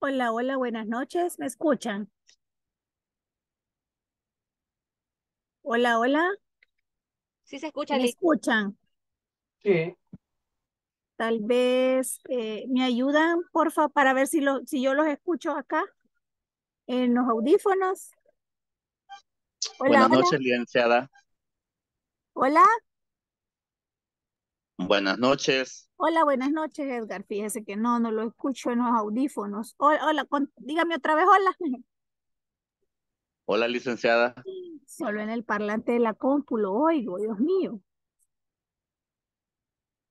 Hola, hola, buenas noches. ¿Me escuchan? Hola, hola. Sí se escucha, ¿Me Liz. escuchan? Sí, Tal vez eh, me ayudan, porfa, para ver si, lo, si yo los escucho acá en los audífonos. Hola, Buenas hola. noches, licenciada. Hola, Buenas noches. hola, buenas noches, Edgar. Fíjese que no, no lo escucho en los audífonos. Hola, hola, con- dígame otra vez, hola. Hola, licenciada. Solo en el parlante de la compu lo oigo, Dios mío.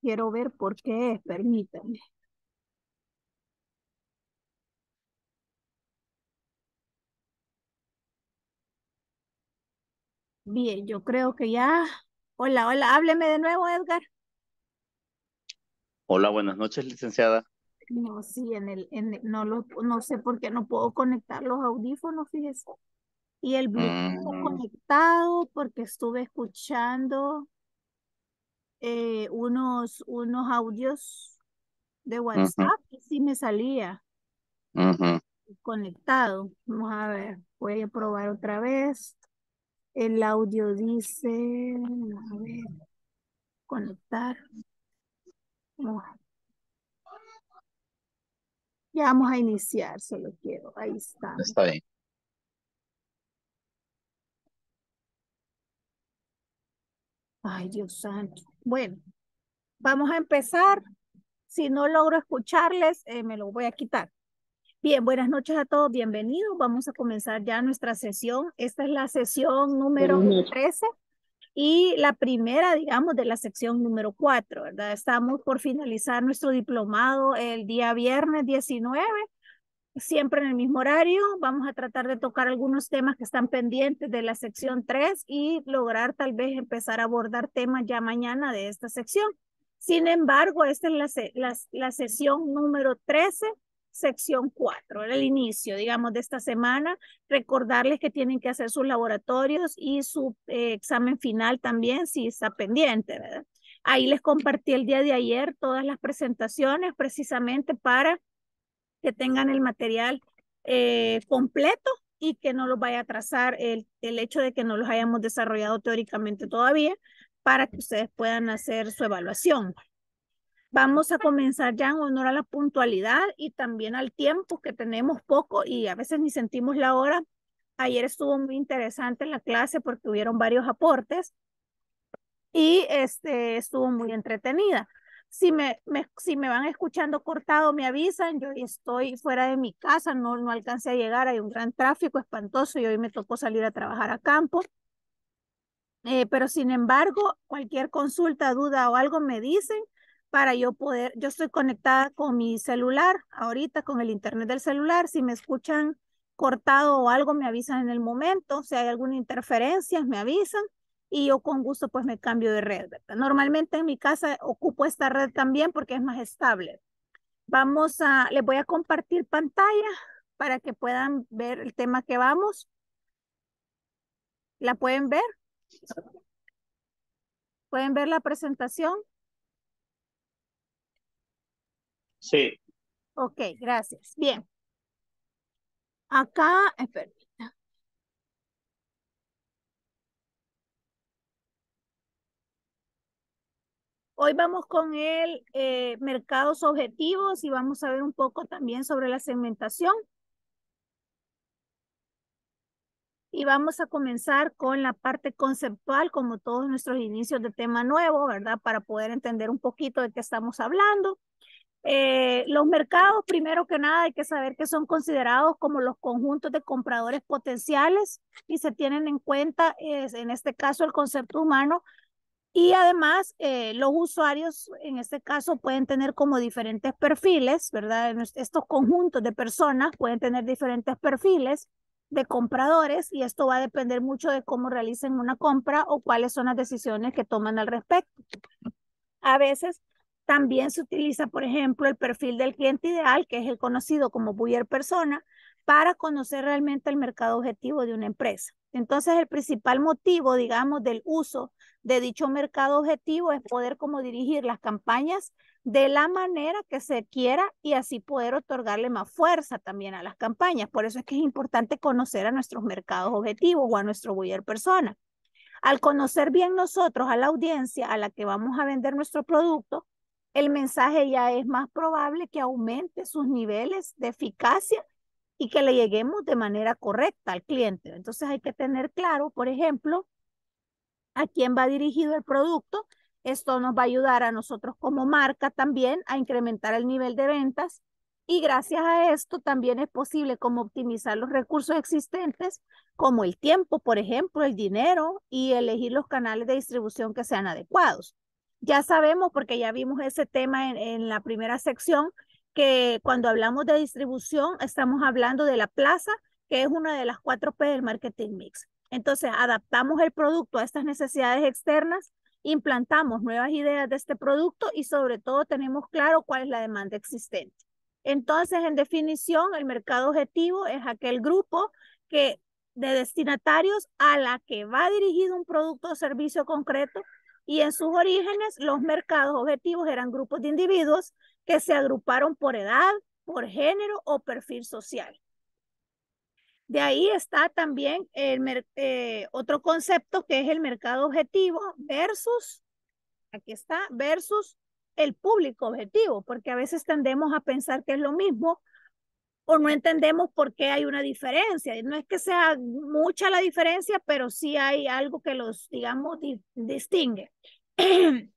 Quiero ver por qué es, permítame. Bien, yo creo que ya. Hola, hola, hábleme de nuevo, Edgar. Hola, buenas noches, licenciada. No, sí, en el, en el- no lo, no sé por qué no puedo conectar los audífonos, fíjese. Y el Bluetooth Mm, conectado porque estuve escuchando eh, unos, unos audios de WhatsApp y sí me salía conectado. Vamos a ver, voy a probar otra vez. El audio dice, a ver, conectar. Ya vamos a iniciar, solo quiero, ahí está. Está bien. Ay, Dios santo. Bueno, vamos a empezar. Si no logro escucharles, eh, me lo voy a quitar. Bien, buenas noches a todos, bienvenidos. Vamos a comenzar ya nuestra sesión. Esta es la sesión número 13 y la primera, digamos, de la sección número 4, ¿verdad? Estamos por finalizar nuestro diplomado el día viernes 19, siempre en el mismo horario. Vamos a tratar de tocar algunos temas que están pendientes de la sección 3 y lograr tal vez empezar a abordar temas ya mañana de esta sección. Sin embargo, esta es la, la, la sesión número 13, sección 4, el inicio, digamos, de esta semana. Recordarles que tienen que hacer sus laboratorios y su eh, examen final también, si está pendiente, ¿verdad? Ahí les compartí el día de ayer todas las presentaciones precisamente para que tengan el material eh, completo y que no los vaya a atrasar el, el hecho de que no los hayamos desarrollado teóricamente todavía para que ustedes puedan hacer su evaluación. Vamos a comenzar ya en honor a la puntualidad y también al tiempo que tenemos poco y a veces ni sentimos la hora. Ayer estuvo muy interesante la clase porque hubieron varios aportes y este, estuvo muy entretenida. Si me, me, si me van escuchando cortado, me avisan. Yo estoy fuera de mi casa, no, no alcancé a llegar, hay un gran tráfico espantoso y hoy me tocó salir a trabajar a campo. Eh, pero sin embargo, cualquier consulta, duda o algo me dicen para yo poder, yo estoy conectada con mi celular, ahorita con el internet del celular, si me escuchan cortado o algo, me avisan en el momento, si hay alguna interferencia, me avisan y yo con gusto pues me cambio de red. ¿verdad? Normalmente en mi casa ocupo esta red también porque es más estable. Vamos a, les voy a compartir pantalla para que puedan ver el tema que vamos. ¿La pueden ver? ¿Pueden ver la presentación? Sí. Ok, gracias. Bien. Acá, espera. Hoy vamos con el eh, mercados objetivos y vamos a ver un poco también sobre la segmentación. Y vamos a comenzar con la parte conceptual, como todos nuestros inicios de tema nuevo, ¿verdad? Para poder entender un poquito de qué estamos hablando. Eh, los mercados, primero que nada, hay que saber que son considerados como los conjuntos de compradores potenciales y se tienen en cuenta, es, en este caso, el concepto humano. Y además, eh, los usuarios, en este caso, pueden tener como diferentes perfiles, ¿verdad? Estos conjuntos de personas pueden tener diferentes perfiles de compradores y esto va a depender mucho de cómo realicen una compra o cuáles son las decisiones que toman al respecto. A veces también se utiliza, por ejemplo, el perfil del cliente ideal, que es el conocido como buyer persona, para conocer realmente el mercado objetivo de una empresa. Entonces, el principal motivo, digamos, del uso de dicho mercado objetivo es poder como dirigir las campañas de la manera que se quiera y así poder otorgarle más fuerza también a las campañas. Por eso es que es importante conocer a nuestros mercados objetivos o a nuestro buyer persona. Al conocer bien nosotros a la audiencia a la que vamos a vender nuestro producto, el mensaje ya es más probable que aumente sus niveles de eficacia y que le lleguemos de manera correcta al cliente. Entonces hay que tener claro, por ejemplo, a quién va dirigido el producto. Esto nos va a ayudar a nosotros como marca también a incrementar el nivel de ventas y gracias a esto también es posible como optimizar los recursos existentes, como el tiempo, por ejemplo, el dinero y elegir los canales de distribución que sean adecuados. Ya sabemos, porque ya vimos ese tema en, en la primera sección, que cuando hablamos de distribución estamos hablando de la plaza, que es una de las cuatro P del marketing mix. Entonces, adaptamos el producto a estas necesidades externas, implantamos nuevas ideas de este producto y sobre todo tenemos claro cuál es la demanda existente. Entonces, en definición, el mercado objetivo es aquel grupo que de destinatarios a la que va dirigido un producto o servicio concreto y en sus orígenes los mercados objetivos eran grupos de individuos que se agruparon por edad, por género o perfil social. De ahí está también el, eh, otro concepto que es el mercado objetivo versus, aquí está, versus el público objetivo, porque a veces tendemos a pensar que es lo mismo o no entendemos por qué hay una diferencia. No es que sea mucha la diferencia, pero sí hay algo que los, digamos, distingue.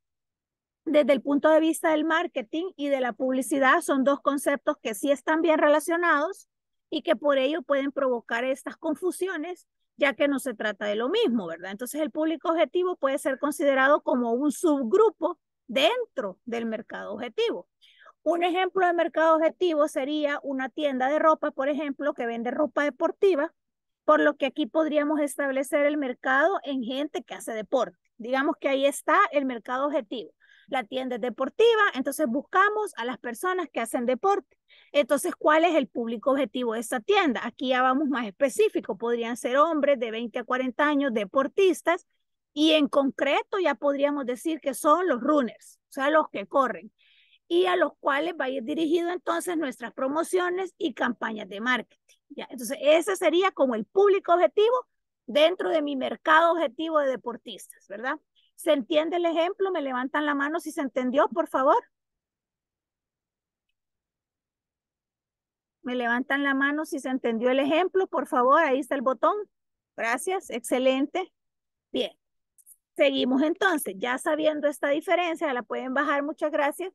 desde el punto de vista del marketing y de la publicidad son dos conceptos que sí están bien relacionados y que por ello pueden provocar estas confusiones, ya que no se trata de lo mismo, ¿verdad? Entonces el público objetivo puede ser considerado como un subgrupo dentro del mercado objetivo. Un ejemplo de mercado objetivo sería una tienda de ropa, por ejemplo, que vende ropa deportiva, por lo que aquí podríamos establecer el mercado en gente que hace deporte. Digamos que ahí está el mercado objetivo la tienda es deportiva, entonces buscamos a las personas que hacen deporte. Entonces, ¿cuál es el público objetivo de esta tienda? Aquí ya vamos más específico, podrían ser hombres de 20 a 40 años, deportistas, y en concreto ya podríamos decir que son los runners, o sea, los que corren, y a los cuales va a ir dirigido entonces nuestras promociones y campañas de marketing. ¿ya? Entonces, ese sería como el público objetivo dentro de mi mercado objetivo de deportistas, ¿verdad? ¿Se entiende el ejemplo? Me levantan la mano si se entendió, por favor. Me levantan la mano si se entendió el ejemplo, por favor. Ahí está el botón. Gracias, excelente. Bien. Seguimos entonces, ya sabiendo esta diferencia, la pueden bajar, muchas gracias.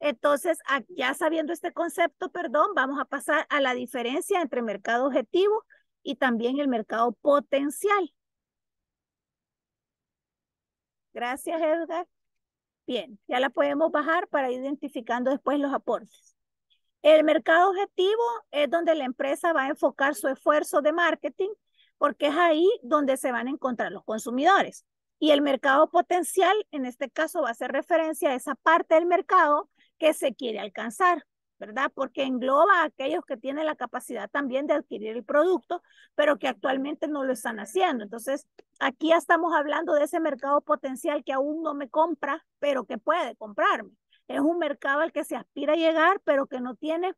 Entonces, ya sabiendo este concepto, perdón, vamos a pasar a la diferencia entre mercado objetivo y también el mercado potencial. Gracias, Edgar. Bien, ya la podemos bajar para ir identificando después los aportes. El mercado objetivo es donde la empresa va a enfocar su esfuerzo de marketing porque es ahí donde se van a encontrar los consumidores. Y el mercado potencial, en este caso, va a hacer referencia a esa parte del mercado que se quiere alcanzar. ¿verdad? Porque engloba a aquellos que tienen la capacidad también de adquirir el producto, pero que actualmente no lo están haciendo. Entonces, aquí ya estamos hablando de ese mercado potencial que aún no me compra, pero que puede comprarme. Es un mercado al que se aspira a llegar, pero que no tiene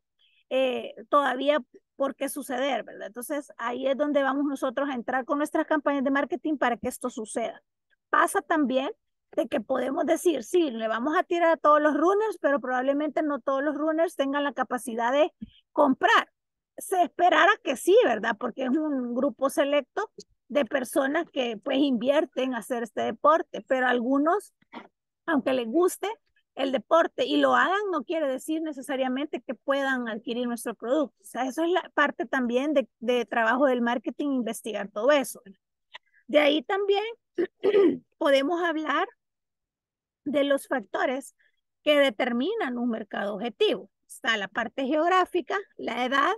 eh, todavía por qué suceder, ¿verdad? Entonces, ahí es donde vamos nosotros a entrar con nuestras campañas de marketing para que esto suceda. Pasa también de que podemos decir, sí, le vamos a tirar a todos los runners, pero probablemente no todos los runners tengan la capacidad de comprar. Se esperara que sí, ¿verdad? Porque es un grupo selecto de personas que pues invierten en hacer este deporte, pero algunos, aunque les guste el deporte y lo hagan, no quiere decir necesariamente que puedan adquirir nuestro producto. O sea, eso es la parte también de, de trabajo del marketing, investigar todo eso. De ahí también podemos hablar de los factores que determinan un mercado objetivo. Está la parte geográfica, la edad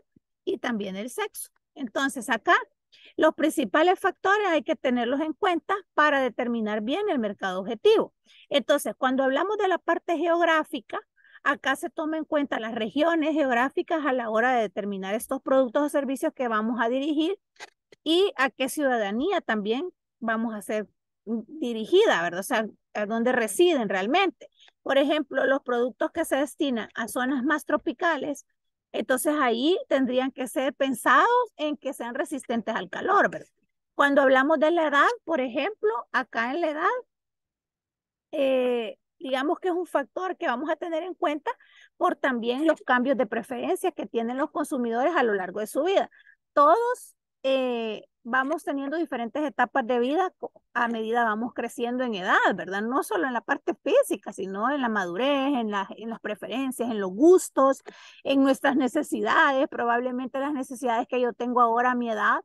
y también el sexo. Entonces acá los principales factores hay que tenerlos en cuenta para determinar bien el mercado objetivo. Entonces, cuando hablamos de la parte geográfica, acá se toma en cuenta las regiones geográficas a la hora de determinar estos productos o servicios que vamos a dirigir y a qué ciudadanía también vamos a ser dirigida, ¿verdad? O sea, a dónde residen realmente. Por ejemplo, los productos que se destinan a zonas más tropicales, entonces ahí tendrían que ser pensados en que sean resistentes al calor, ¿verdad? Cuando hablamos de la edad, por ejemplo, acá en la edad, eh, digamos que es un factor que vamos a tener en cuenta por también los cambios de preferencia que tienen los consumidores a lo largo de su vida. Todos eh, vamos teniendo diferentes etapas de vida a medida vamos creciendo en edad, ¿verdad? No solo en la parte física, sino en la madurez, en, en las preferencias, en los gustos, en nuestras necesidades. Probablemente las necesidades que yo tengo ahora a mi edad,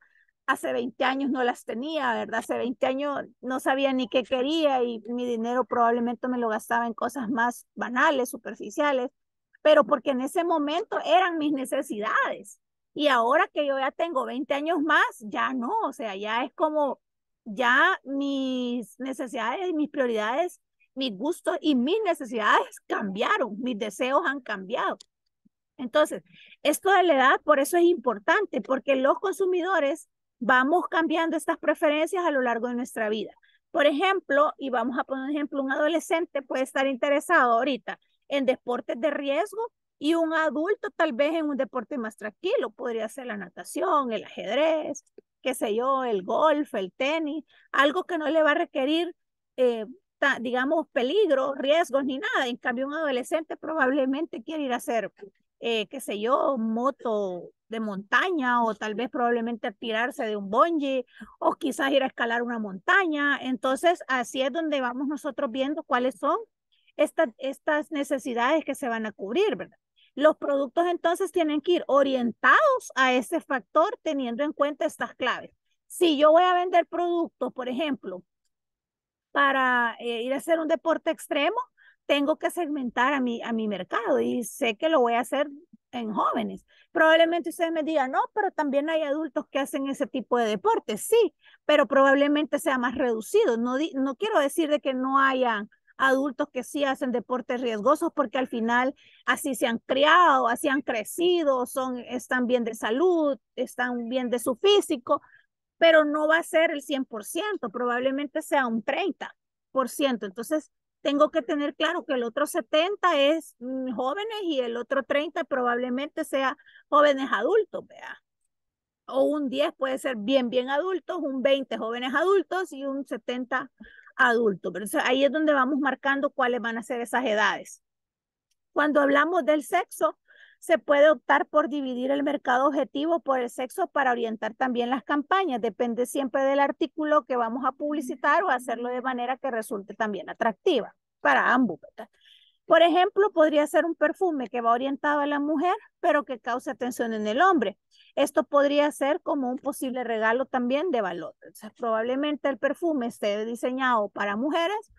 hace 20 años no las tenía, ¿verdad? Hace 20 años no sabía ni qué quería y mi dinero probablemente me lo gastaba en cosas más banales, superficiales, pero porque en ese momento eran mis necesidades. Y ahora que yo ya tengo 20 años más, ya no, o sea, ya es como, ya mis necesidades mis prioridades, mis gustos y mis necesidades cambiaron, mis deseos han cambiado. Entonces, esto de la edad, por eso es importante, porque los consumidores vamos cambiando estas preferencias a lo largo de nuestra vida. Por ejemplo, y vamos a poner un ejemplo, un adolescente puede estar interesado ahorita en deportes de riesgo y un adulto tal vez en un deporte más tranquilo, podría ser la natación, el ajedrez, qué sé yo, el golf, el tenis, algo que no le va a requerir, eh, digamos, peligro, riesgos ni nada. En cambio, un adolescente probablemente quiere ir a hacer, eh, qué sé yo, moto de montaña o tal vez probablemente tirarse de un bungee o quizás ir a escalar una montaña. Entonces, así es donde vamos nosotros viendo cuáles son estas necesidades que se van a cubrir, ¿verdad? Los productos entonces tienen que ir orientados a ese factor teniendo en cuenta estas claves. Si yo voy a vender productos, por ejemplo, para eh, ir a hacer un deporte extremo, tengo que segmentar a mi, a mi mercado y sé que lo voy a hacer en jóvenes. Probablemente ustedes me digan, no, pero también hay adultos que hacen ese tipo de deportes, sí, pero probablemente sea más reducido. No, no quiero decir de que no haya adultos que sí hacen deportes riesgosos porque al final así se han criado, así han crecido, son, están bien de salud, están bien de su físico, pero no va a ser el 100%, probablemente sea un 30%. Entonces, tengo que tener claro que el otro 70 es mm, jóvenes y el otro 30 probablemente sea jóvenes adultos, vea. O un 10 puede ser bien, bien adultos, un 20 jóvenes adultos y un 70 adulto. Pero ahí es donde vamos marcando cuáles van a ser esas edades. Cuando hablamos del sexo, se puede optar por dividir el mercado objetivo por el sexo para orientar también las campañas. Depende siempre del artículo que vamos a publicitar o hacerlo de manera que resulte también atractiva para ambos. Por ejemplo, podría ser un perfume que va orientado a la mujer, pero que cause atención en el hombre. Esto podría ser como un posible regalo también de valor. probablemente el perfume esté diseñado para mujeres,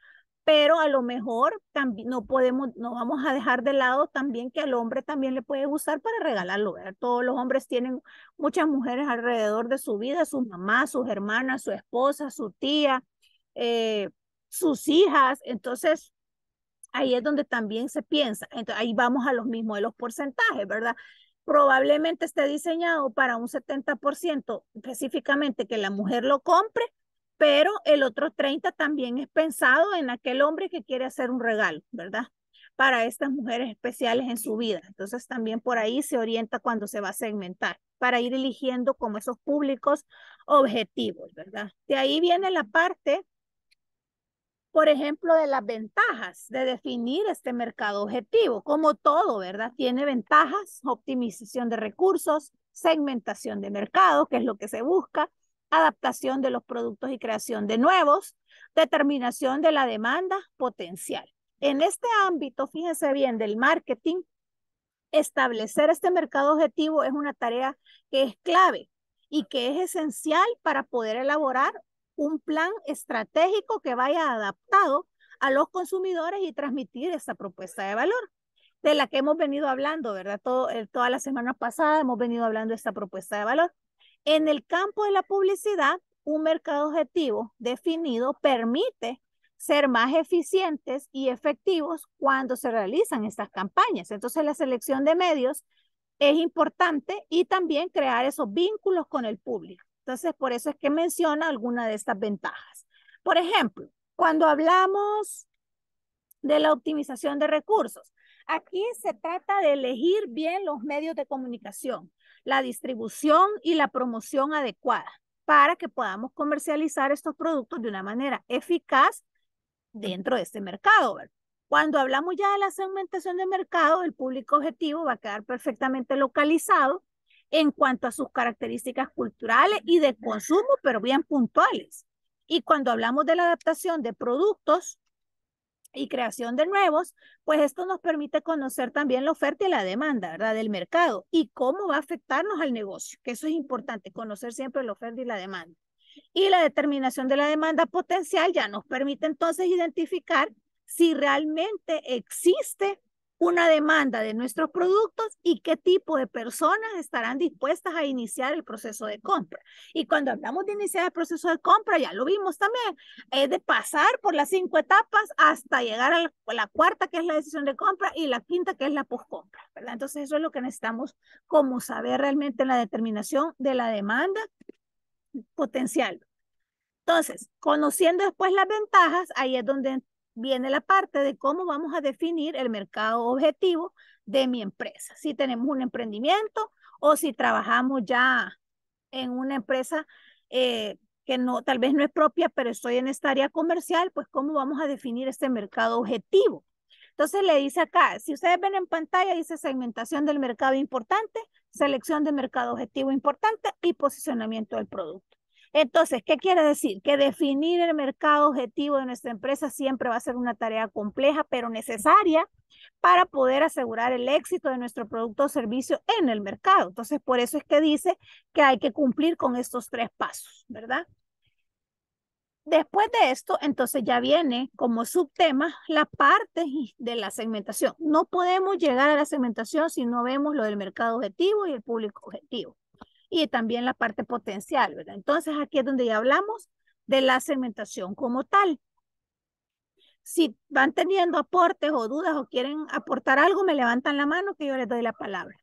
pero a lo mejor también no podemos, no vamos a dejar de lado también que al hombre también le puede gustar para regalarlo. Todos los hombres tienen muchas mujeres alrededor de su vida, sus mamás, sus hermanas, su esposa, su tía, eh, sus hijas. Entonces, ahí es donde también se piensa. Entonces, ahí vamos a los mismos de los porcentajes, ¿verdad? Probablemente esté diseñado para un 70% específicamente que la mujer lo compre, pero el otro 30 también es pensado en aquel hombre que quiere hacer un regalo, ¿verdad? Para estas mujeres especiales en su vida. Entonces también por ahí se orienta cuando se va a segmentar para ir eligiendo como esos públicos objetivos, ¿verdad? De ahí viene la parte por ejemplo, de las ventajas de definir este mercado objetivo. Como todo, ¿verdad? Tiene ventajas, optimización de recursos, segmentación de mercado, que es lo que se busca, adaptación de los productos y creación de nuevos, determinación de la demanda potencial. En este ámbito, fíjense bien, del marketing, establecer este mercado objetivo es una tarea que es clave y que es esencial para poder elaborar un plan estratégico que vaya adaptado a los consumidores y transmitir esa propuesta de valor de la que hemos venido hablando, ¿verdad? Todo, eh, toda la semana pasada hemos venido hablando de esta propuesta de valor. En el campo de la publicidad, un mercado objetivo definido permite ser más eficientes y efectivos cuando se realizan estas campañas. Entonces, la selección de medios es importante y también crear esos vínculos con el público. Entonces, por eso es que menciona alguna de estas ventajas. Por ejemplo, cuando hablamos de la optimización de recursos, aquí se trata de elegir bien los medios de comunicación, la distribución y la promoción adecuada para que podamos comercializar estos productos de una manera eficaz dentro de este mercado. Cuando hablamos ya de la segmentación de mercado, el público objetivo va a quedar perfectamente localizado en cuanto a sus características culturales y de consumo, pero bien puntuales. Y cuando hablamos de la adaptación de productos y creación de nuevos, pues esto nos permite conocer también la oferta y la demanda, ¿verdad? Del mercado y cómo va a afectarnos al negocio, que eso es importante, conocer siempre la oferta y la demanda. Y la determinación de la demanda potencial ya nos permite entonces identificar si realmente existe una demanda de nuestros productos y qué tipo de personas estarán dispuestas a iniciar el proceso de compra. Y cuando hablamos de iniciar el proceso de compra, ya lo vimos también, es de pasar por las cinco etapas hasta llegar a la, cuarta, que es la decisión de compra, y la quinta, que es la postcompra, ¿verdad? Entonces eso es lo que necesitamos como saber realmente la determinación de la demanda potencial. Entonces, conociendo después las ventajas, ahí es donde viene la parte de cómo vamos a definir el mercado objetivo de mi empresa. Si tenemos un emprendimiento o si trabajamos ya en una empresa eh, que no, tal vez no es propia, pero estoy en esta área comercial, pues cómo vamos a definir este mercado objetivo. Entonces le dice acá, si ustedes ven en pantalla, dice segmentación del mercado importante, selección de mercado objetivo importante y posicionamiento del producto. Entonces, ¿qué quiere decir? Que definir el mercado objetivo de nuestra empresa siempre va a ser una tarea compleja, pero necesaria para poder asegurar el éxito de nuestro producto o servicio en el mercado. Entonces, por eso es que dice que hay que cumplir con estos tres pasos, ¿verdad? Después de esto, entonces ya viene como subtema la parte de la segmentación. No podemos llegar a la segmentación si no vemos lo del mercado objetivo y el público objetivo y también la parte potencial, ¿verdad? Entonces aquí es donde ya hablamos de la segmentación como tal. Si van teniendo aportes o dudas o quieren aportar algo, me levantan la mano que yo les doy la palabra.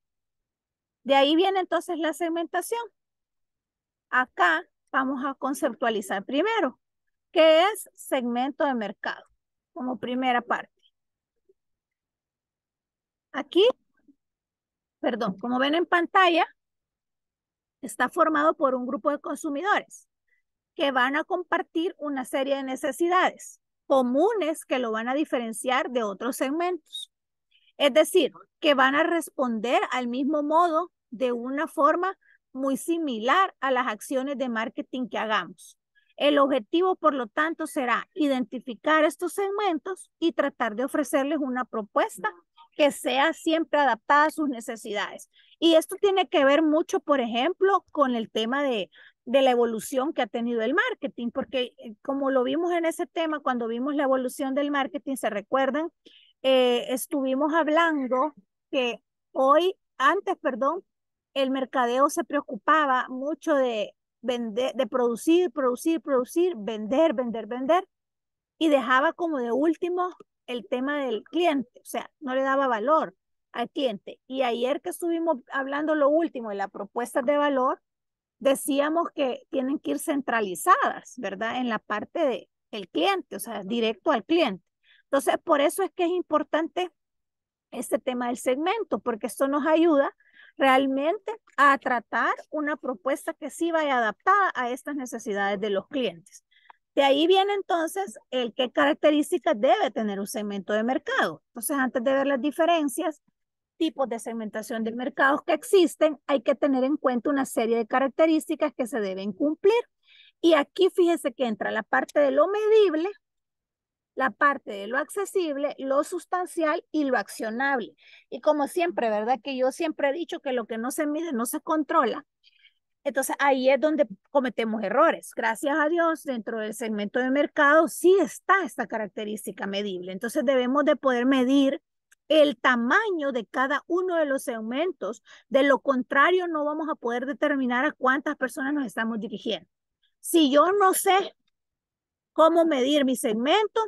De ahí viene entonces la segmentación. Acá vamos a conceptualizar primero qué es segmento de mercado como primera parte. Aquí, perdón, como ven en pantalla, está formado por un grupo de consumidores que van a compartir una serie de necesidades comunes que lo van a diferenciar de otros segmentos. Es decir, que van a responder al mismo modo de una forma muy similar a las acciones de marketing que hagamos. El objetivo, por lo tanto, será identificar estos segmentos y tratar de ofrecerles una propuesta que sea siempre adaptada a sus necesidades. Y esto tiene que ver mucho, por ejemplo, con el tema de, de la evolución que ha tenido el marketing, porque eh, como lo vimos en ese tema, cuando vimos la evolución del marketing, se recuerdan, eh, estuvimos hablando que hoy, antes, perdón, el mercadeo se preocupaba mucho de vender, de producir, producir, producir, vender, vender, vender, y dejaba como de último el tema del cliente, o sea, no le daba valor al cliente. Y ayer que estuvimos hablando lo último de las propuestas de valor, decíamos que tienen que ir centralizadas, ¿verdad? En la parte del el cliente, o sea, directo al cliente. Entonces, por eso es que es importante este tema del segmento, porque esto nos ayuda realmente a tratar una propuesta que sí vaya adaptada a estas necesidades de los clientes. De ahí viene entonces el qué características debe tener un segmento de mercado. Entonces, antes de ver las diferencias, tipos de segmentación de mercados que existen, hay que tener en cuenta una serie de características que se deben cumplir. Y aquí fíjese que entra la parte de lo medible, la parte de lo accesible, lo sustancial y lo accionable. Y como siempre, ¿verdad? Que yo siempre he dicho que lo que no se mide no se controla. Entonces ahí es donde cometemos errores. Gracias a Dios, dentro del segmento de mercado sí está esta característica medible. Entonces debemos de poder medir el tamaño de cada uno de los segmentos. De lo contrario, no vamos a poder determinar a cuántas personas nos estamos dirigiendo. Si yo no sé cómo medir mi segmento,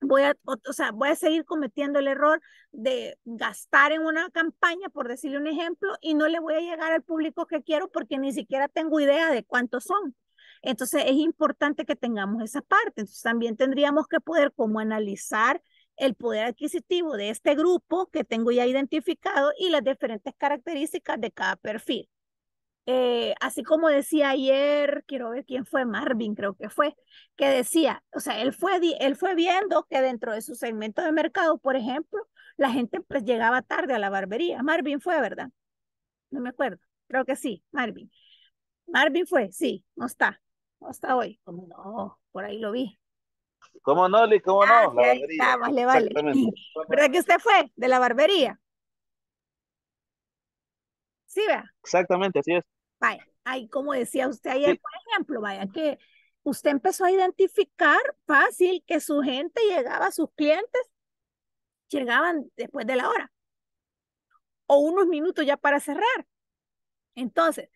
voy a, o, sea, voy a seguir cometiendo el error de gastar en una campaña, por decirle un ejemplo, y no le voy a llegar al público que quiero porque ni siquiera tengo idea de cuántos son. Entonces es importante que tengamos esa parte. Entonces también tendríamos que poder como analizar el poder adquisitivo de este grupo que tengo ya identificado y las diferentes características de cada perfil. Eh, así como decía ayer, quiero ver quién fue, Marvin creo que fue, que decía, o sea, él fue, él fue viendo que dentro de su segmento de mercado, por ejemplo, la gente pues llegaba tarde a la barbería. Marvin fue, ¿verdad? No me acuerdo, creo que sí, Marvin. Marvin fue, sí, no está, no está hoy, como no, por ahí lo vi. ¿Cómo no, Lee? ¿Cómo ah, no? La ahí está, vale, vale. ¿Verdad que usted fue de la barbería? Sí, vea. Exactamente, así es. Vaya, ahí como decía usted ayer, por ejemplo, vaya, que usted empezó a identificar fácil que su gente llegaba, sus clientes llegaban después de la hora o unos minutos ya para cerrar. Entonces,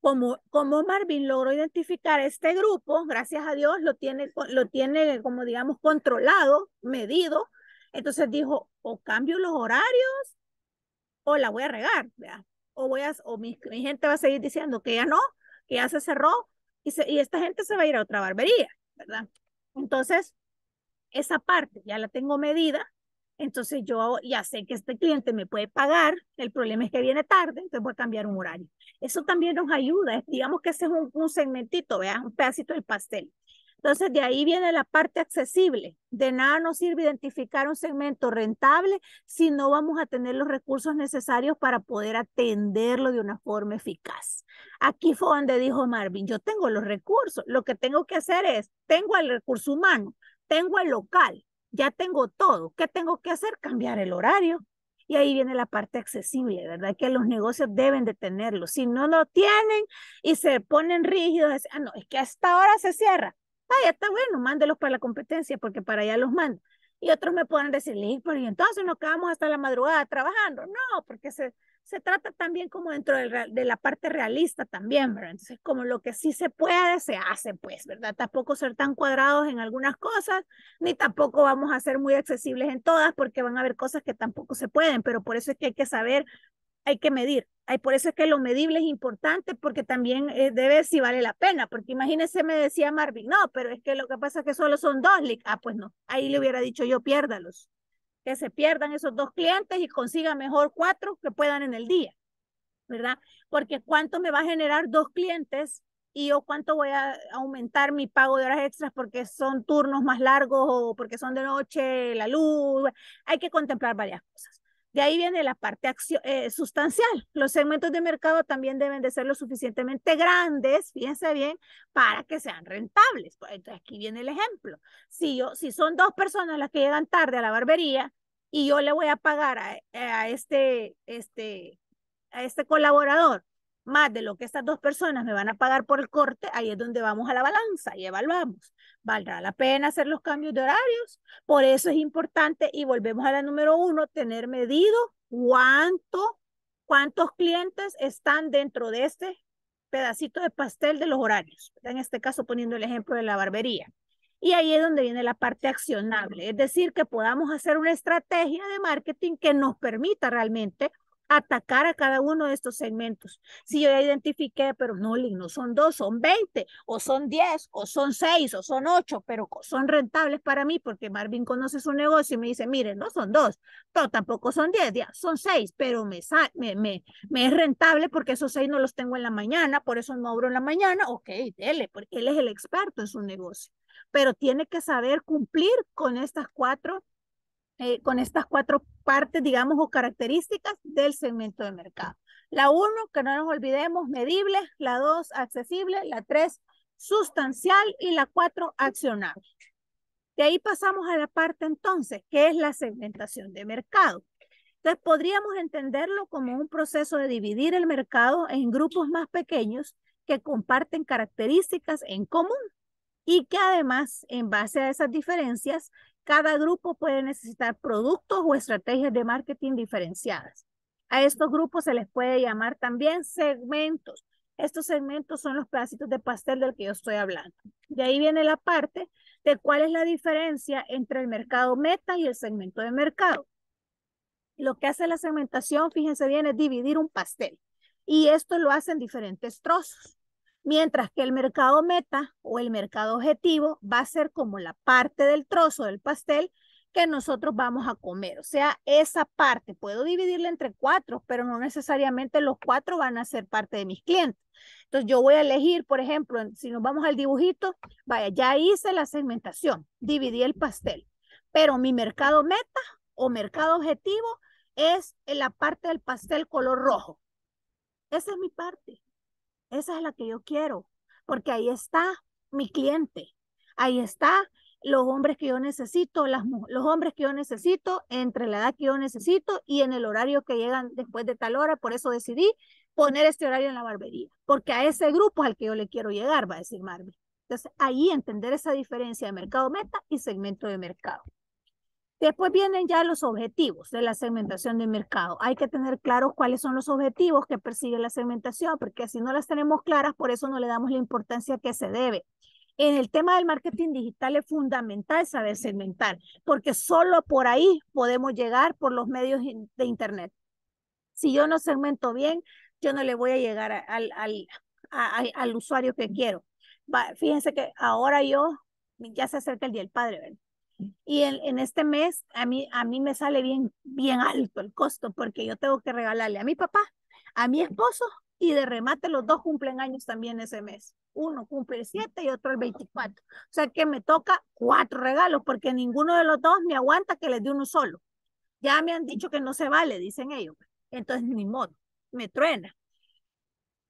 como, como Marvin logró identificar este grupo, gracias a Dios lo tiene, lo tiene como digamos controlado, medido, entonces dijo, o cambio los horarios o la voy a regar, ¿verdad? O voy a, o mi, gente va a seguir diciendo que ya no, que ya se cerró y, y esta gente se va a ir a otra barbería, ¿verdad? Entonces, esa parte ya la tengo medida, entonces yo ya sé que este cliente me puede pagar, el problema es que viene tarde, entonces voy a cambiar un horario. Eso también nos ayuda, digamos que ese es un, un segmentito, ¿verdad? Un pedacito del pastel. Entonces, de ahí viene la parte accesible. De nada nos sirve identificar un segmento rentable si no vamos a tener los recursos necesarios para poder atenderlo de una forma eficaz. Aquí fue donde dijo Marvin, yo tengo los recursos, lo que tengo que hacer es, tengo el recurso humano, tengo el local, ya tengo todo. ¿Qué tengo que hacer? Cambiar el horario. Y ahí viene la parte accesible, ¿verdad? Que los negocios deben de tenerlo. Si no lo tienen y se ponen rígidos, ah, no, es que hasta ahora se cierra está bueno, mándelos para la competencia porque para allá los mando. Y otros me pueden decir, pero y entonces nos quedamos hasta la madrugada trabajando. No, porque se, se trata también como dentro de la parte realista también, ¿verdad? Entonces, como lo que sí se puede, se hace, pues, ¿verdad? Tampoco ser tan cuadrados en algunas cosas, ni tampoco vamos a ser muy accesibles en todas, porque van a haber cosas que tampoco se pueden, pero por eso es que hay que saber hay que medir. Hay, por eso es que lo medible es importante porque también eh, debe si vale la pena, porque imagínese me decía Marvin, no, pero es que lo que pasa es que solo son dos, ah, pues no, ahí le hubiera dicho yo, piérdalos, que se pierdan esos dos clientes y consiga mejor cuatro que puedan en el día, ¿verdad? Porque cuánto me va a generar dos clientes y yo cuánto voy a aumentar mi pago de horas extras porque son turnos más largos o porque son de noche, la luz, hay que contemplar varias cosas. De ahí viene la parte eh, sustancial. Los segmentos de mercado también deben de ser lo suficientemente grandes, fíjense bien, para que sean rentables. Pues, entonces aquí viene el ejemplo. Si, yo, si son dos personas las que llegan tarde a la barbería y yo le voy a pagar a, a este, este, a este colaborador más de lo que estas dos personas me van a pagar por el corte, ahí es donde vamos a la balanza y evaluamos. ¿Valdrá la pena hacer los cambios de horarios? Por eso es importante, y volvemos a la número uno, tener medido cuánto, cuántos clientes están dentro de este pedacito de pastel de los horarios. En este caso, poniendo el ejemplo de la barbería. Y ahí es donde viene la parte accionable, es decir, que podamos hacer una estrategia de marketing que nos permita realmente atacar a cada uno de estos segmentos. Si yo ya identifiqué, pero no, no son dos, son 20, o son 10, o son 6, o son 8, pero son rentables para mí porque Marvin conoce su negocio y me dice, miren, no son dos, pero tampoco son 10, ya, son 6, pero me, es rentable porque esos 6 no los tengo en la mañana, por eso no abro en la mañana, ok, dele, porque él es el experto en su negocio, pero tiene que saber cumplir con estas cuatro eh, con estas cuatro partes, digamos, o características del segmento de mercado. La uno, que no nos olvidemos, medible, la dos, accesible, la tres, sustancial y la cuatro, accionable. De ahí pasamos a la parte entonces, que es la segmentación de mercado. Entonces, podríamos entenderlo como un proceso de dividir el mercado en grupos más pequeños que comparten características en común y que además, en base a esas diferencias, cada grupo puede necesitar productos o estrategias de marketing diferenciadas. A estos grupos se les puede llamar también segmentos. Estos segmentos son los pedacitos de pastel del que yo estoy hablando. De ahí viene la parte de cuál es la diferencia entre el mercado meta y el segmento de mercado. Lo que hace la segmentación, fíjense bien, es dividir un pastel. Y esto lo hacen diferentes trozos. Mientras que el mercado meta o el mercado objetivo va a ser como la parte del trozo del pastel que nosotros vamos a comer. O sea, esa parte puedo dividirla entre cuatro, pero no necesariamente los cuatro van a ser parte de mis clientes. Entonces yo voy a elegir, por ejemplo, si nos vamos al dibujito, vaya, ya hice la segmentación, dividí el pastel, pero mi mercado meta o mercado objetivo es la parte del pastel color rojo. Esa es mi parte. Esa es la que yo quiero, porque ahí está mi cliente. Ahí está los hombres que yo necesito, las, los hombres que yo necesito, entre la edad que yo necesito y en el horario que llegan después de tal hora. Por eso decidí poner este horario en la barbería, porque a ese grupo al que yo le quiero llegar, va a decir Marvin. Entonces, ahí entender esa diferencia de mercado meta y segmento de mercado. Después vienen ya los objetivos de la segmentación de mercado. Hay que tener claros cuáles son los objetivos que persigue la segmentación, porque si no las tenemos claras, por eso no le damos la importancia que se debe. En el tema del marketing digital es fundamental saber segmentar, porque solo por ahí podemos llegar por los medios de Internet. Si yo no segmento bien, yo no le voy a llegar al, al, al usuario que quiero. fíjense que ahora yo, ya se acerca el Día del Padre, ¿verdad? Y en, en, este mes a mí, a mí me sale bien, bien alto el costo porque yo tengo que regalarle a mi papá, a mi esposo y de remate los dos cumplen años también ese mes. Uno cumple el 7 y otro el 24. O sea que me toca cuatro regalos porque ninguno de los dos me aguanta que les dé uno solo. Ya me han dicho que no se vale, dicen ellos. Entonces, ni modo, me truena.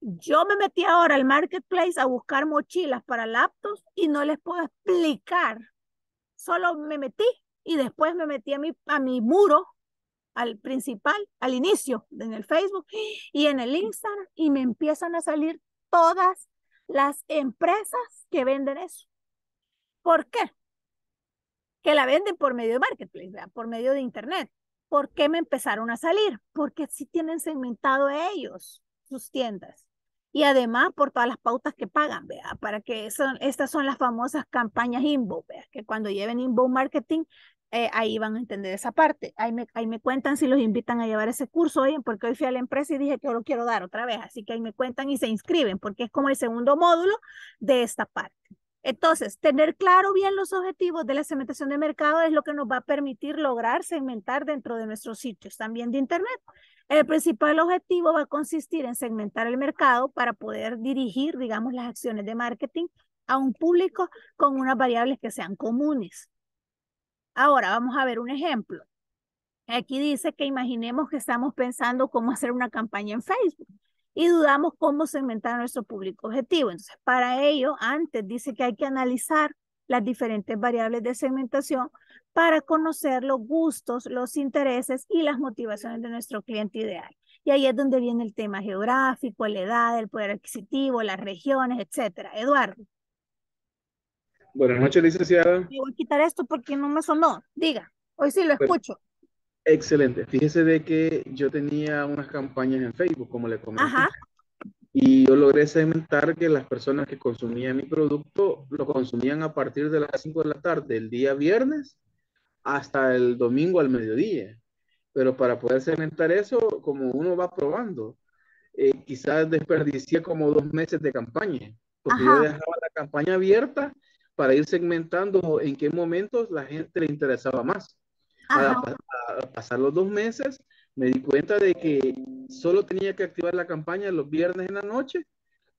Yo me metí ahora al marketplace a buscar mochilas para laptops y no les puedo explicar solo me metí y después me metí a mi, a mi muro, al principal, al inicio, en el Facebook y en el Instagram, y me empiezan a salir todas las empresas que venden eso. ¿Por qué? Que la venden por medio de marketplace, por medio de internet. ¿Por qué me empezaron a salir? Porque sí tienen segmentado ellos sus tiendas y además por todas las pautas que pagan, vea, para que son, estas son las famosas campañas inbound, vea, que cuando lleven inbound marketing, eh, ahí van a entender esa parte. Ahí me, ahí me cuentan si los invitan a llevar ese curso hoy, porque hoy fui a la empresa y dije que lo quiero dar otra vez, así que ahí me cuentan y se inscriben, porque es como el segundo módulo de esta parte. Entonces, tener claro bien los objetivos de la segmentación de mercado es lo que nos va a permitir lograr segmentar dentro de nuestros sitios también de Internet. El principal objetivo va a consistir en segmentar el mercado para poder dirigir, digamos, las acciones de marketing a un público con unas variables que sean comunes. Ahora, vamos a ver un ejemplo. Aquí dice que imaginemos que estamos pensando cómo hacer una campaña en Facebook y dudamos cómo segmentar nuestro público objetivo. Entonces, para ello, antes dice que hay que analizar las diferentes variables de segmentación para conocer los gustos, los intereses y las motivaciones de nuestro cliente ideal. Y ahí es donde viene el tema geográfico, la edad, el poder adquisitivo, las regiones, etcétera. Eduardo. Buenas noches, licenciada. voy a quitar esto porque no me sonó. Diga, hoy sí lo escucho. Excelente. Fíjese de que yo tenía unas campañas en Facebook, como le comenté. Ajá. Y yo logré segmentar que las personas que consumían mi producto lo consumían a partir de las 5 de la tarde, el día viernes, hasta el domingo al mediodía. Pero para poder segmentar eso, como uno va probando, eh, quizás desperdicié como dos meses de campaña, porque yo dejaba la campaña abierta para ir segmentando en qué momentos la gente le interesaba más. Al pasar los dos meses, me di cuenta de que solo tenía que activar la campaña los viernes en la noche,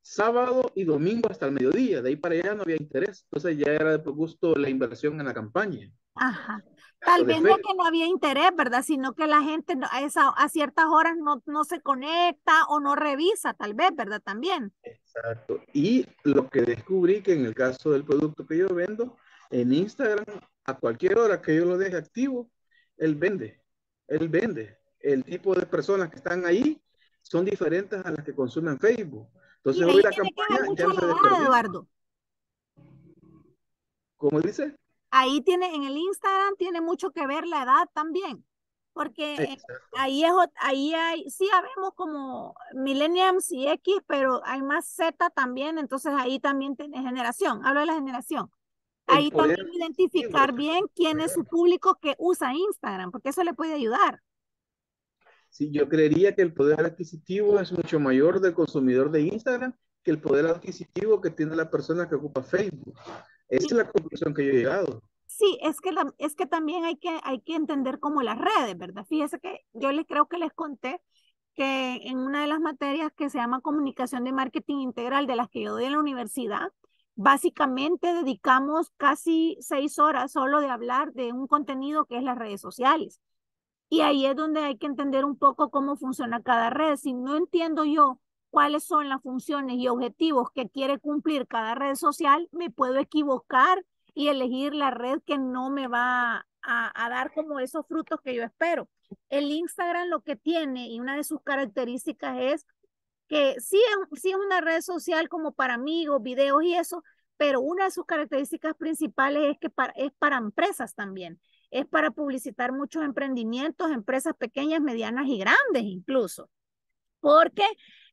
sábado y domingo hasta el mediodía. De ahí para allá no había interés. Entonces ya era de gusto la inversión en la campaña. Ajá. Tal vez no que no había interés, ¿verdad? Sino que la gente a, esa, a ciertas horas no, no se conecta o no revisa, tal vez, ¿verdad? También. Exacto. Y lo que descubrí que en el caso del producto que yo vendo, en Instagram, a cualquier hora que yo lo deje activo, él vende. Él vende. El tipo de personas que están ahí son diferentes a las que consumen Facebook. Entonces, hoy la campaña ya no se Eduardo. ¿Cómo dice? ahí tiene, en el Instagram tiene mucho que ver la edad también, porque ahí es, ahí hay, sí habemos como millennials y X, pero hay más Z también, entonces ahí también tiene generación, hablo de la generación. Ahí también identificar bien quién es su público que usa Instagram, porque eso le puede ayudar. Sí, yo creería que el poder adquisitivo es mucho mayor del consumidor de Instagram que el poder adquisitivo que tiene la persona que ocupa Facebook. Esa es la conclusión que yo he llegado. Sí, es que, es que también hay que, hay que entender como las redes, ¿verdad? Fíjese que yo les creo que les conté que en una de las materias que se llama comunicación de marketing integral de las que yo doy en la universidad, básicamente dedicamos casi seis horas solo de hablar de un contenido que es las redes sociales. Y ahí es donde hay que entender un poco cómo funciona cada red. Si no entiendo yo cuáles son las funciones y objetivos que quiere cumplir cada red social, me puedo equivocar y elegir la red que no me va a, dar como esos frutos que yo espero. El Instagram lo que tiene y una de sus características es que sí es, sí es una red social como para amigos, videos y eso, pero una de sus características principales es que es para empresas también. Es para publicitar muchos emprendimientos, empresas pequeñas, medianas y grandes incluso. Porque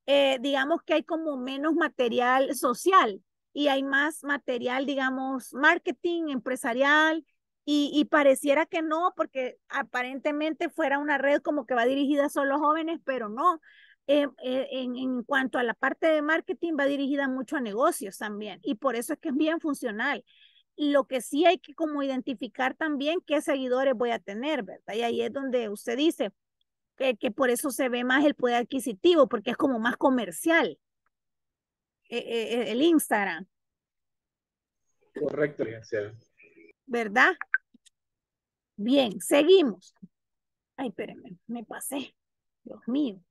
eh, digamos que hay como menos material social y hay más material, digamos, marketing empresarial y, pareciera que no, porque aparentemente fuera una red como que va dirigida solo a jóvenes, pero no. Eh, eh, en, en, cuanto a la parte de marketing, va dirigida mucho a negocios también, y por eso es que es bien funcional. Lo que sí hay que como identificar también qué seguidores voy a tener, ¿verdad? Y ahí es donde usted dice que, que por eso se ve más el poder adquisitivo, porque es como más comercial eh, el Instagram. Correcto, licenciada. ¿Verdad? Bien, seguimos. Ay, espérenme, me pasé. Dios mío.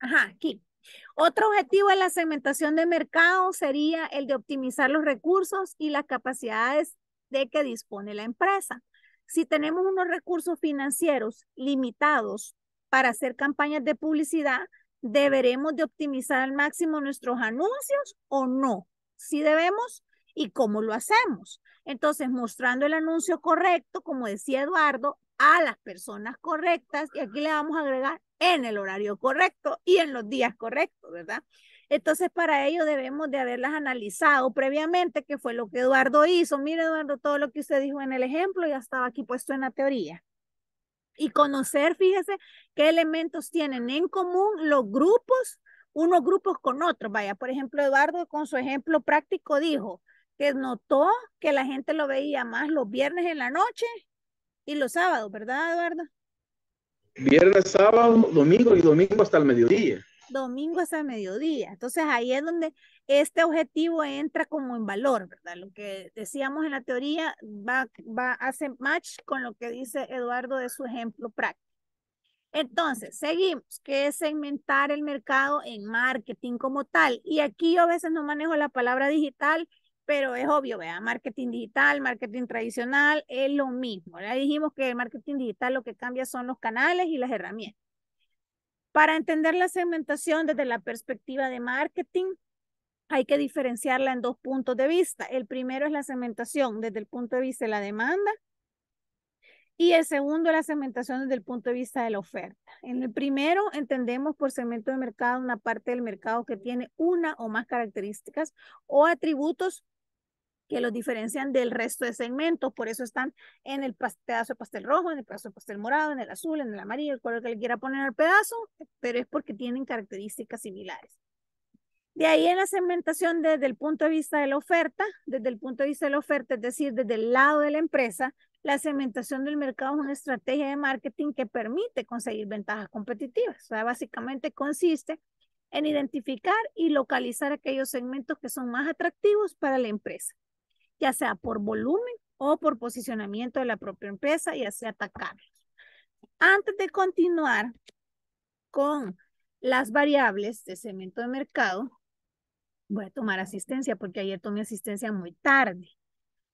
Ajá, aquí. Otro objetivo de la segmentación de mercado sería el de optimizar los recursos y las capacidades de que dispone la empresa. Si tenemos unos recursos financieros limitados para hacer campañas de publicidad, ¿deberemos de optimizar al máximo nuestros anuncios o no? Si debemos y cómo lo hacemos. Entonces, mostrando el anuncio correcto, como decía Eduardo, a las personas correctas, y aquí le vamos a agregar en el horario correcto y en los días correctos, ¿verdad? Entonces, para ello debemos de haberlas analizado previamente, que fue lo que Eduardo hizo. Mire, Eduardo, todo lo que usted dijo en el ejemplo ya estaba aquí puesto en la teoría. Y conocer, fíjese, qué elementos tienen en común los grupos, unos grupos con otros. Vaya, por ejemplo, Eduardo con su ejemplo práctico dijo, que notó que la gente lo veía más los viernes en la noche y los sábados, ¿verdad, Eduardo? Viernes, sábado, domingo y domingo hasta el mediodía. Domingo hasta el mediodía. Entonces ahí es donde este objetivo entra como en valor, ¿verdad? Lo que decíamos en la teoría va, va a hacer match con lo que dice Eduardo de su ejemplo práctico. Entonces, seguimos, que es segmentar el mercado en marketing como tal. Y aquí yo a veces no manejo la palabra digital pero es obvio, vea, marketing digital, marketing tradicional, es lo mismo. Ya dijimos que el marketing digital lo que cambia son los canales y las herramientas. Para entender la segmentación desde la perspectiva de marketing, hay que diferenciarla en dos puntos de vista. El primero es la segmentación desde el punto de vista de la demanda y el segundo es la segmentación desde el punto de vista de la oferta. En el primero entendemos por segmento de mercado una parte del mercado que tiene una o más características o atributos que los diferencian del resto de segmentos, por eso están en el pedazo de pastel rojo, en el pedazo de pastel morado, en el azul, en el amarillo, el color que le quiera poner al pedazo, pero es porque tienen características similares. De ahí en la segmentación desde el punto de vista de la oferta, desde el punto de vista de la oferta, es decir, desde el lado de la empresa, la segmentación del mercado es una estrategia de marketing que permite conseguir ventajas competitivas. O sea, básicamente consiste en identificar y localizar aquellos segmentos que son más atractivos para la empresa ya sea por volumen o por posicionamiento de la propia empresa y así atacarlos. Antes de continuar con las variables de segmento de mercado, voy a tomar asistencia porque ayer tomé asistencia muy tarde.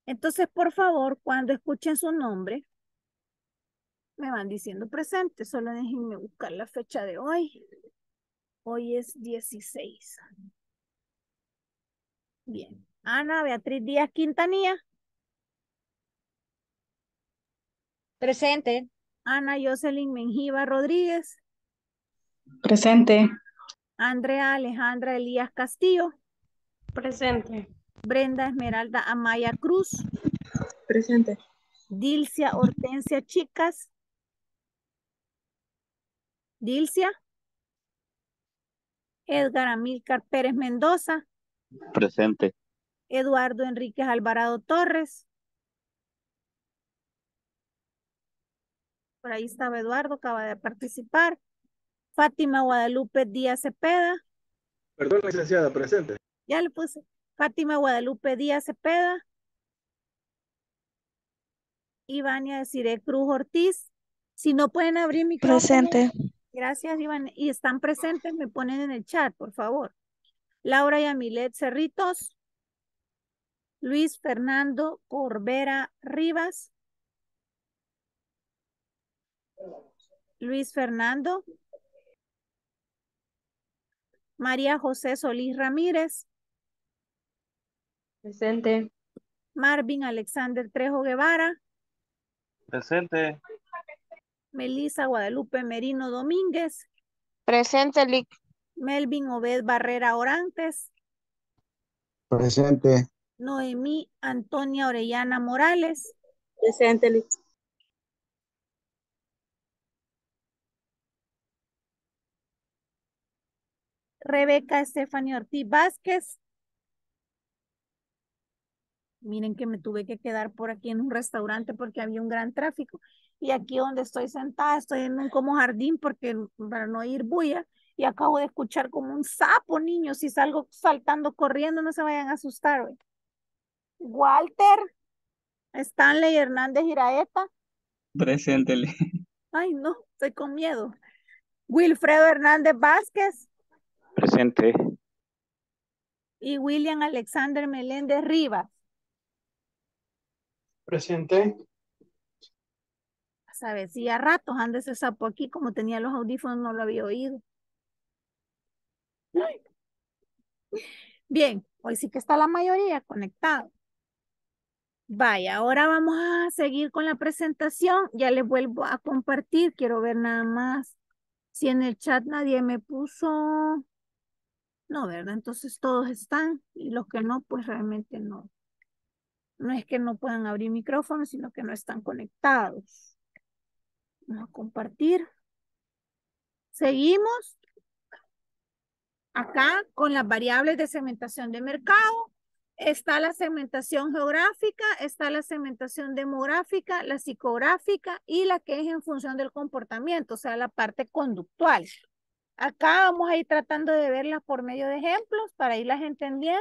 Entonces, por favor, cuando escuchen su nombre, me van diciendo presente. Solo déjenme buscar la fecha de hoy. Hoy es 16. Bien. Ana Beatriz Díaz Quintanilla. Presente. Ana Jocelyn Menjiva Rodríguez. Presente. Andrea Alejandra Elías Castillo. Presente. Brenda Esmeralda Amaya Cruz. Presente. Dilcia Hortensia Chicas. Dilcia. Edgar Amílcar Pérez Mendoza. Presente. Eduardo Enríquez Alvarado Torres. Por ahí estaba Eduardo, acaba de participar. Fátima Guadalupe Díaz Cepeda. Perdón, licenciada, presente. Ya le puse. Fátima Guadalupe Díaz Cepeda. Ivania Desiree Cruz Ortiz. Si no pueden abrir micrófono. Presente. Gracias, Iván. Y están presentes, me ponen en el chat, por favor. Laura Yamilet Cerritos. Luis Fernando Corbera Rivas. Luis Fernando. María José Solís Ramírez. Presente. Marvin Alexander Trejo Guevara. Presente. Melissa Guadalupe Merino Domínguez. Presente, Lic. Melvin Obed Barrera Orantes. Presente. Noemí Antonia Orellana Morales. Presente, Lic. Rebeca Estefania Ortiz Vázquez. Miren que me tuve que quedar por aquí en un restaurante porque había un gran tráfico. Y aquí donde estoy sentada, estoy en un como jardín porque para no ir bulla. Y acabo de escuchar como un sapo, niños. Si salgo saltando, corriendo, no se vayan a asustar. Hoy. Walter, Stanley Hernández Iraeta. Presente. Ay, no, estoy con miedo. Wilfredo Hernández Vázquez. Presente. Y William Alexander Meléndez Rivas. Presente. Sabes, si a ratos anda ese sapo aquí, como tenía los audífonos, no lo había oído. Bien, hoy sí que está la mayoría conectada. Vaya, ahora vamos a seguir con la presentación. Ya les vuelvo a compartir. Quiero ver nada más si en el chat nadie me puso. No, ¿verdad? Entonces todos están y los que no, pues realmente no. No es que no puedan abrir micrófonos, sino que no están conectados. Vamos a compartir. Seguimos acá con las variables de segmentación de mercado. Está la segmentación geográfica, está la segmentación demográfica, la psicográfica y la que es en función del comportamiento, o sea, la parte conductual. Acá vamos a ir tratando de verlas por medio de ejemplos para irlas entendiendo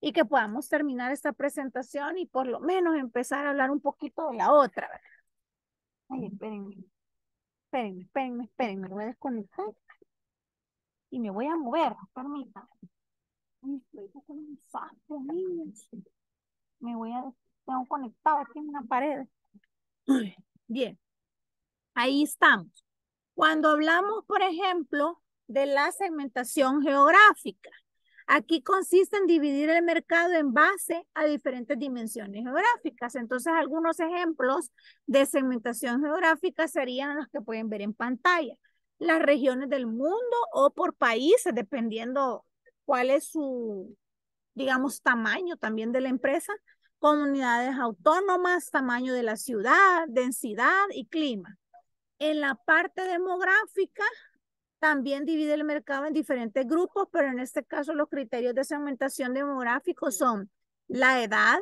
y que podamos terminar esta presentación y por lo menos empezar a hablar un poquito de la otra. Ay, espérenme. Espérenme, espérenme, espérenme. Me voy a desconectar y me voy a mover. Permítanme. Me voy a... Tengo conectado aquí en una pared. Bien. Ahí estamos. Cuando hablamos, por ejemplo, de la segmentación geográfica, aquí consiste en dividir el mercado en base a diferentes dimensiones geográficas. Entonces, algunos ejemplos de segmentación geográfica serían los que pueden ver en pantalla. Las regiones del mundo o por países, dependiendo cuál es su, digamos, tamaño también de la empresa, comunidades autónomas, tamaño de la ciudad, densidad y clima. En la parte demográfica, también divide el mercado en diferentes grupos, pero en este caso los criterios de segmentación demográfico son la edad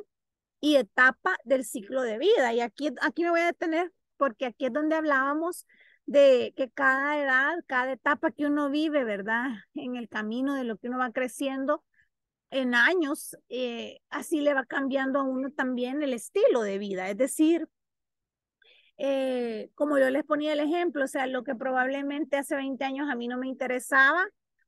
y etapa del ciclo de vida. Y aquí, aquí me voy a detener porque aquí es donde hablábamos de que cada edad, cada etapa que uno vive, ¿verdad? En el camino de lo que uno va creciendo en años, eh, así le va cambiando a uno también el estilo de vida. Es decir, eh, como yo les ponía el ejemplo, o sea, lo que probablemente hace 20 años a mí no me interesaba,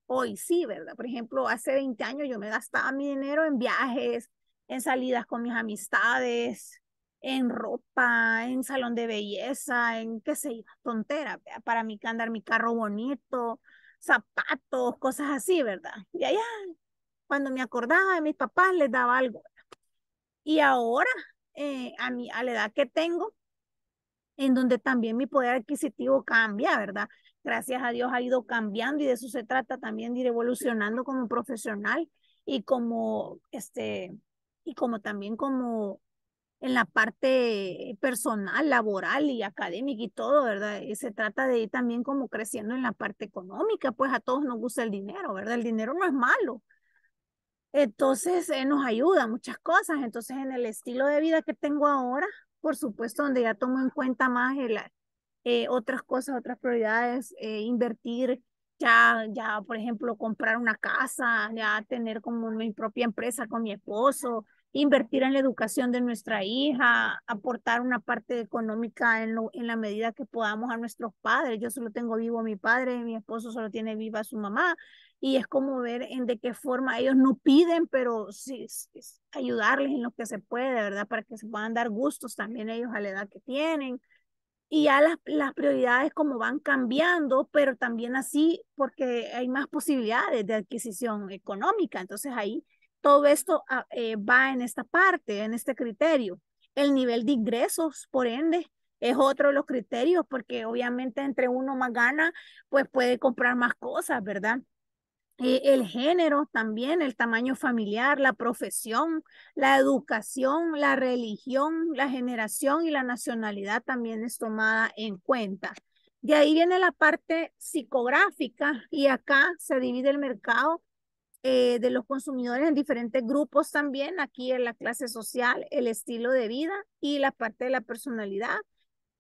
hoy sí, ¿verdad? Por ejemplo, hace 20 años yo me gastaba mi dinero en viajes, en salidas con mis amistades, en ropa, en salón de belleza, en qué sé yo, tontera, para mí que andar mi carro bonito, zapatos, cosas así, ¿verdad? Y allá, cuando me acordaba de mis papás, les daba algo. Y ahora, eh, a, mi, a la edad que tengo, en donde también mi poder adquisitivo cambia, ¿verdad? Gracias a Dios ha ido cambiando y de eso se trata también de ir evolucionando como profesional y como este, y como también como en la parte personal, laboral y académica y todo, ¿verdad? Y se trata de ir también como creciendo en la parte económica, pues a todos nos gusta el dinero, ¿verdad? El dinero no es malo. Entonces, eh, nos ayuda muchas cosas. Entonces, en el estilo de vida que tengo ahora, por supuesto, donde ya tomo en cuenta más el, eh, otras cosas, otras prioridades, eh, invertir ya, ya, por ejemplo, comprar una casa, ya tener como mi propia empresa con mi esposo, invertir en la educación de nuestra hija, aportar una parte económica en, lo, en la medida que podamos a nuestros padres. Yo solo tengo vivo a mi padre, mi esposo solo tiene viva a su mamá, y es como ver en de qué forma ellos no piden, pero sí, ayudarles en lo que se puede, ¿verdad? Para que se puedan dar gustos también ellos a la edad que tienen y ya las, las, prioridades como van cambiando, pero también así porque hay más posibilidades de adquisición económica. Entonces ahí todo esto ah, eh, va en esta parte, en este criterio. El nivel de ingresos, por ende, es otro de los criterios porque obviamente entre uno más gana, pues puede comprar más cosas, ¿verdad? Eh, el género también, el tamaño familiar, la profesión, la educación, la religión, la generación y la nacionalidad también es tomada en cuenta. De ahí viene la parte psicográfica y acá se divide el mercado eh, de los consumidores en diferentes grupos también, aquí en la clase social, el estilo de vida y la parte de la personalidad.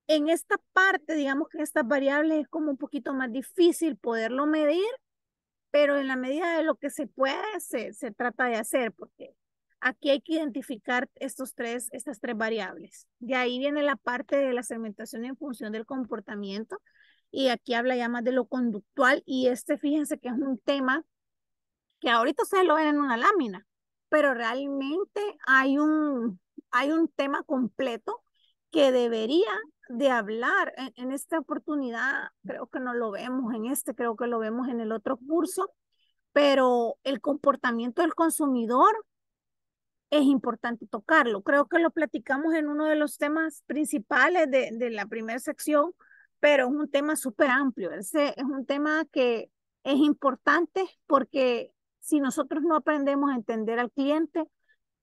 En esta parte, digamos que estas variables es como un poquito más difícil poderlo medir pero en la medida de lo que se puede, se, se trata de hacer, porque aquí hay que identificar estos tres, estas tres variables. De ahí viene la parte de la segmentación en función del comportamiento, y aquí habla ya más de lo conductual, y este, fíjense que es un tema que ahorita ustedes lo ven en una lámina, pero realmente hay un, hay un tema completo que debería de hablar en, esta oportunidad, creo que no lo vemos en este, creo que lo vemos en el otro curso, pero el comportamiento del consumidor es importante tocarlo. Creo que lo platicamos en uno de los temas principales de, de la primera sección, pero es un tema súper amplio. Ese es un tema que es importante porque si nosotros no aprendemos a entender al cliente,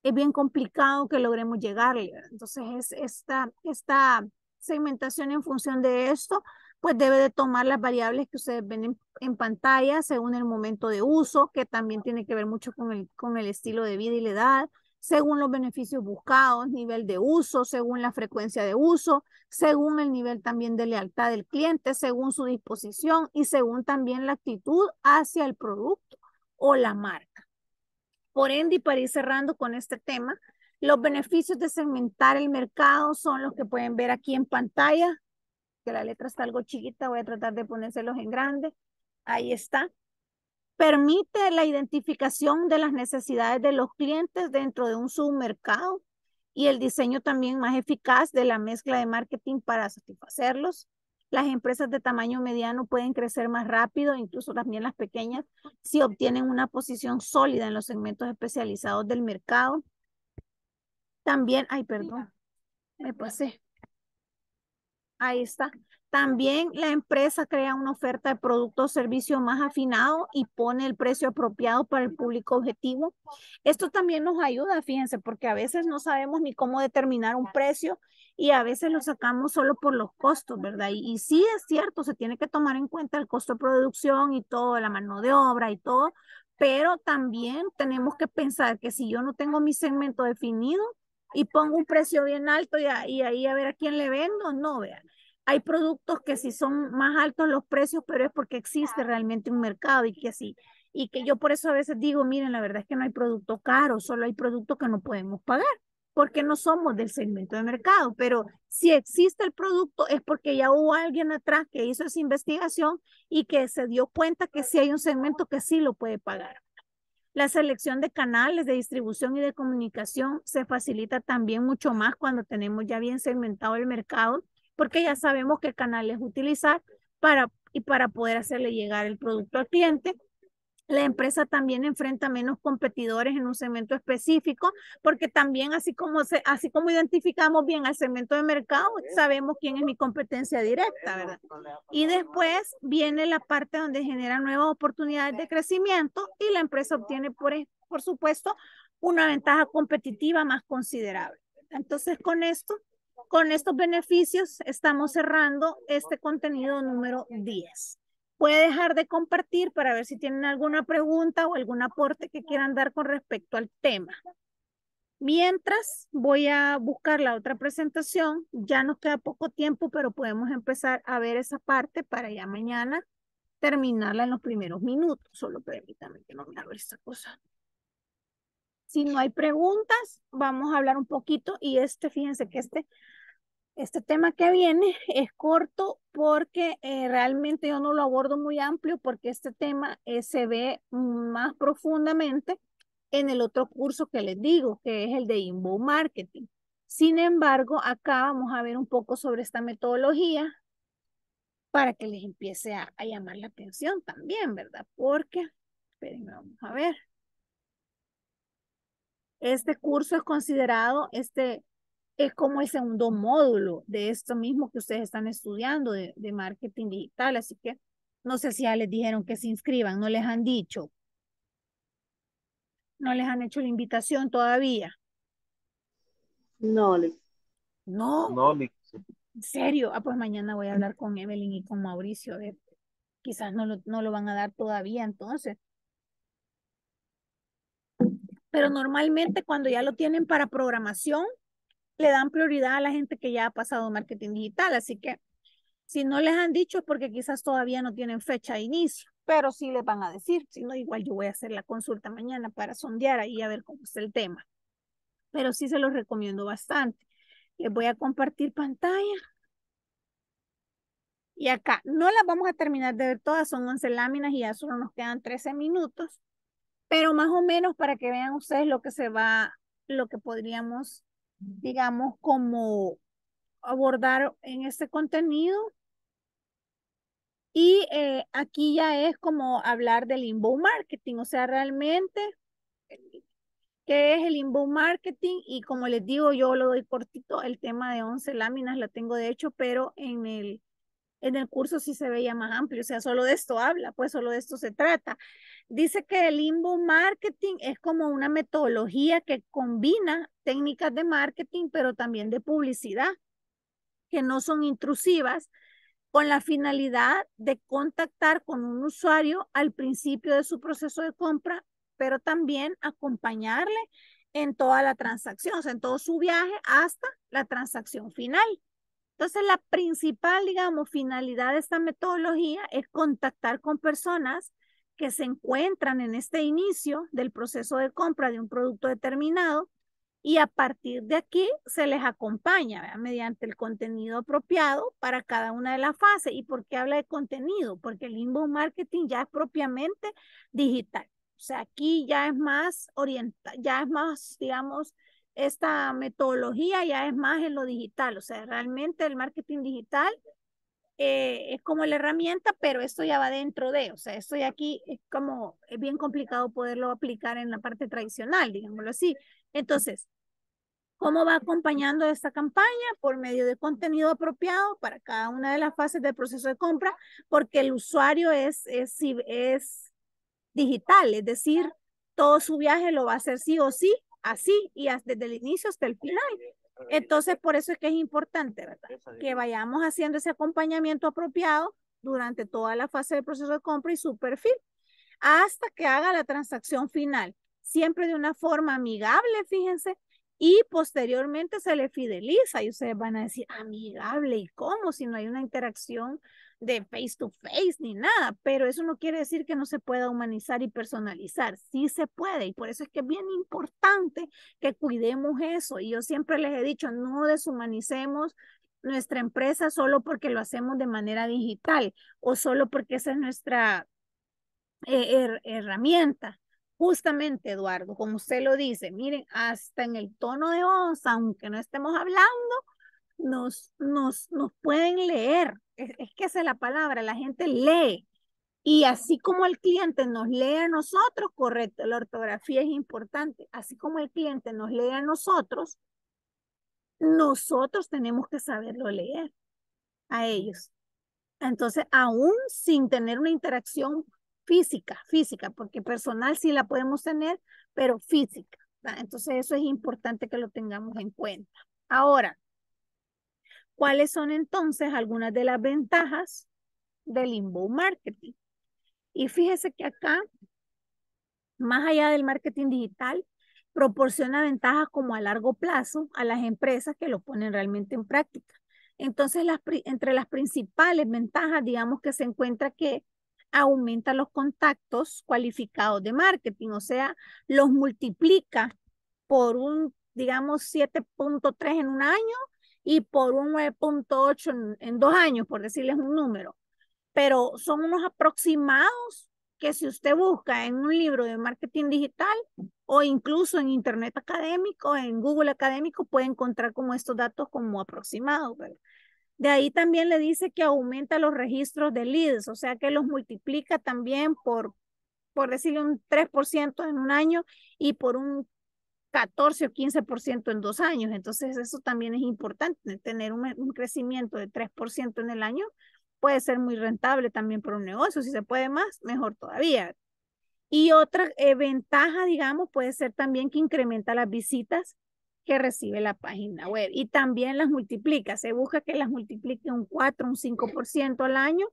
es bien complicado que logremos llegarle. Entonces, es esta, esta segmentación en función de esto, pues debe de tomar las variables que ustedes ven en, pantalla según el momento de uso, que también tiene que ver mucho con el, con el estilo de vida y la edad, según los beneficios buscados, nivel de uso, según la frecuencia de uso, según el nivel también de lealtad del cliente, según su disposición y según también la actitud hacia el producto o la marca. Por ende, y para ir cerrando con este tema, los beneficios de segmentar el mercado son los que pueden ver aquí en pantalla, que la letra está algo chiquita, voy a tratar de ponérselos en grande. Ahí está. Permite la identificación de las necesidades de los clientes dentro de un submercado y el diseño también más eficaz de la mezcla de marketing para satisfacerlos. Las empresas de tamaño mediano pueden crecer más rápido, incluso también las pequeñas, si obtienen una posición sólida en los segmentos especializados del mercado. También, ay, perdón, me pasé. Ahí está. También la empresa crea una oferta de producto o servicio más afinado y pone el precio apropiado para el público objetivo. Esto también nos ayuda, fíjense, porque a veces no sabemos ni cómo determinar un precio y a veces lo sacamos solo por los costos, ¿verdad? Y, y sí es cierto, se tiene que tomar en cuenta el costo de producción y todo, la mano de obra y todo, pero también tenemos que pensar que si yo no tengo mi segmento definido y pongo un precio bien alto y, y ahí a ver a quién le vendo, no, vean hay productos que sí son más altos los precios, pero es porque existe realmente un mercado y que sí. Y que yo por eso a veces digo, miren, la verdad es que no hay producto caro, solo hay productos que no podemos pagar, porque no somos del segmento de mercado. Pero si existe el producto es porque ya hubo alguien atrás que hizo esa investigación y que se dio cuenta que sí hay un segmento que sí lo puede pagar. La selección de canales de distribución y de comunicación se facilita también mucho más cuando tenemos ya bien segmentado el mercado porque ya sabemos qué canales utilizar para, y para poder hacerle llegar el producto al cliente. La empresa también enfrenta menos competidores en un segmento específico, porque también así como, se, así como identificamos bien al segmento de mercado, sabemos quién es mi competencia directa, ¿verdad? Y después viene la parte donde genera nuevas oportunidades de crecimiento y la empresa obtiene, por, por supuesto, una ventaja competitiva más considerable. Entonces, con esto, con estos beneficios, estamos cerrando este contenido número 10. Puede dejar de compartir para ver si tienen alguna pregunta o algún aporte que quieran dar con respecto al tema. Mientras voy a buscar la otra presentación, ya nos queda poco tiempo, pero podemos empezar a ver esa parte para ya mañana terminarla en los primeros minutos. Solo permítanme que no me abra esta cosa. Si no hay preguntas, vamos a hablar un poquito y este, fíjense que este, este tema que viene es corto porque eh, realmente yo no lo abordo muy amplio porque este tema eh, se ve más profundamente en el otro curso que les digo, que es el de inbound marketing. Sin embargo, acá vamos a ver un poco sobre esta metodología para que les empiece a, llamar la atención también, ¿verdad? Porque, espérenme, vamos a ver. Este curso es considerado, este es como el segundo módulo de esto mismo que ustedes están estudiando de, de marketing digital, así que no sé si ya les dijeron que se inscriban, no les han dicho. ¿No les han hecho la invitación todavía? No, No. No, ¿En serio? Ah, pues mañana voy a hablar con Evelyn y con Mauricio. quizás no lo, no lo van a dar todavía entonces. Pero normalmente cuando ya lo tienen para programación, le dan prioridad a la gente que ya ha pasado marketing digital. Así que si no les han dicho es porque quizás todavía no tienen fecha de inicio pero sí les van a decir, si no, igual yo voy a hacer la consulta mañana para sondear ahí a ver cómo está el tema. Pero sí se los recomiendo bastante. Les voy a compartir pantalla. Y acá, no las vamos a terminar de ver todas, son 11 láminas y ya solo nos quedan 13 minutos. Pero más o menos para que vean ustedes lo que se va, lo que podríamos, digamos, como abordar en este contenido y eh, aquí ya es como hablar del inbound marketing, o sea, realmente, ¿qué es el inbound marketing? Y como les digo, yo lo doy cortito, el tema de 11 láminas la tengo de hecho, pero en el, en el curso sí se veía más amplio, o sea, solo de esto habla, pues solo de esto se trata. Dice que el inbound marketing es como una metodología que combina técnicas de marketing, pero también de publicidad, que no son intrusivas, con la finalidad de contactar con un usuario al principio de su proceso de compra, pero también acompañarle en toda la transacción, o sea, en todo su viaje hasta la transacción final. Entonces, la principal, digamos, finalidad de esta metodología es contactar con personas que se encuentran en este inicio del proceso de compra de un producto determinado y a partir de aquí se les acompaña mediante el contenido apropiado para cada una de las fases. ¿Y por qué habla de contenido? Porque el inbound marketing ya es propiamente digital. O sea, aquí ya es más oriental, ya es más, digamos, esta metodología ya es más en lo digital. O sea, realmente el marketing digital eh, es como la herramienta, pero esto ya va dentro de, o sea, esto ya aquí es como, es bien complicado poderlo aplicar en la parte tradicional, digámoslo así. Entonces, ¿cómo va acompañando esta campaña? Por medio de contenido apropiado para cada una de las fases del proceso de compra, porque el usuario es, es, es digital, es decir, todo su viaje lo va a hacer sí o sí, así, y desde el inicio hasta el final. Entonces, por eso es que es importante, ¿verdad? Que vayamos haciendo ese acompañamiento apropiado durante toda la fase del proceso de compra y su perfil, hasta que haga la transacción final siempre de una forma amigable, fíjense, y posteriormente se le fideliza y ustedes van a decir, amigable, ¿y cómo? Si no hay una interacción de face to face ni nada, pero eso no quiere decir que no se pueda humanizar y personalizar, sí se puede y por eso es que es bien importante que cuidemos eso. Y yo siempre les he dicho, no deshumanicemos nuestra empresa solo porque lo hacemos de manera digital o solo porque esa es nuestra eh, herramienta Justamente, Eduardo, como usted lo dice, miren, hasta en el tono de voz, aunque no estemos hablando, nos, nos, nos pueden leer. Es, que esa es la palabra, la gente lee. Y así como el cliente nos lee a nosotros, correcto, la ortografía es importante, así como el cliente nos lee a nosotros, nosotros tenemos que saberlo leer a ellos. Entonces, aún sin tener una interacción física, física, porque personal sí la podemos tener, pero física. Entonces eso es importante que lo tengamos en cuenta. Ahora, ¿cuáles son entonces algunas de las ventajas del inbound marketing? Y fíjese que acá, más allá del marketing digital, proporciona ventajas como a largo plazo a las empresas que lo ponen realmente en práctica. Entonces, entre las principales ventajas, digamos que se encuentra que aumenta los contactos cualificados de marketing, o sea, los multiplica por un, digamos, 7.3 en un año y por un 9.8 en, en dos años, por decirles un número. Pero son unos aproximados que si usted busca en un libro de marketing digital o incluso en Internet académico, en Google académico, puede encontrar como estos datos como aproximados. ¿verdad? De ahí también le dice que aumenta los registros de leads, o sea que los multiplica también por, por decirle un 3% en un año y por un 14 o 15% en dos años. Entonces eso también es importante, tener un, crecimiento de 3% en el año puede ser muy rentable también para un negocio. Si se puede más, mejor todavía. Y otra eh, ventaja, digamos, puede ser también que incrementa las visitas que recibe la página web y también las multiplica. Se busca que las multiplique un 4, un 5% al año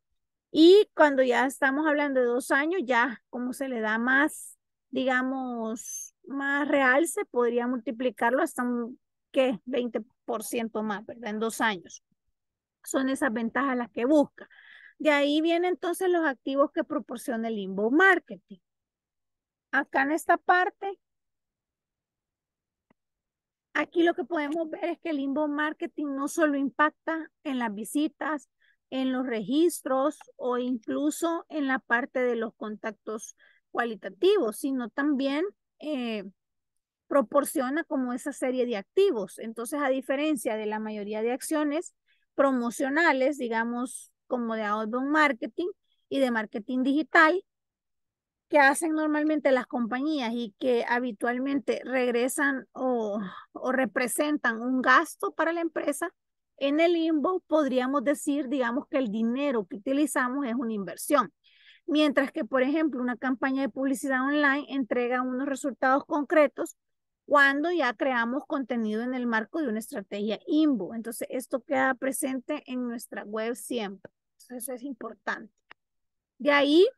y cuando ya estamos hablando de dos años, ya como se le da más, digamos, más realce, podría multiplicarlo hasta un, ¿qué? 20% más, ¿verdad? En dos años. Son esas ventajas las que busca. De ahí vienen entonces los activos que proporciona el inbound marketing. Acá en esta parte Aquí lo que podemos ver es que el inbound marketing no solo impacta en las visitas, en los registros o incluso en la parte de los contactos cualitativos, sino también eh, proporciona como esa serie de activos. Entonces, a diferencia de la mayoría de acciones promocionales, digamos, como de outbound marketing y de marketing digital, que hacen normalmente las compañías y que habitualmente regresan o, representan un gasto para la empresa, en el limbo podríamos decir, digamos, que el dinero que utilizamos es una inversión. Mientras que, por ejemplo, una campaña de publicidad online entrega unos resultados concretos cuando ya creamos contenido en el marco de una estrategia INBO. Entonces, esto queda presente en nuestra web siempre. eso es importante. De ahí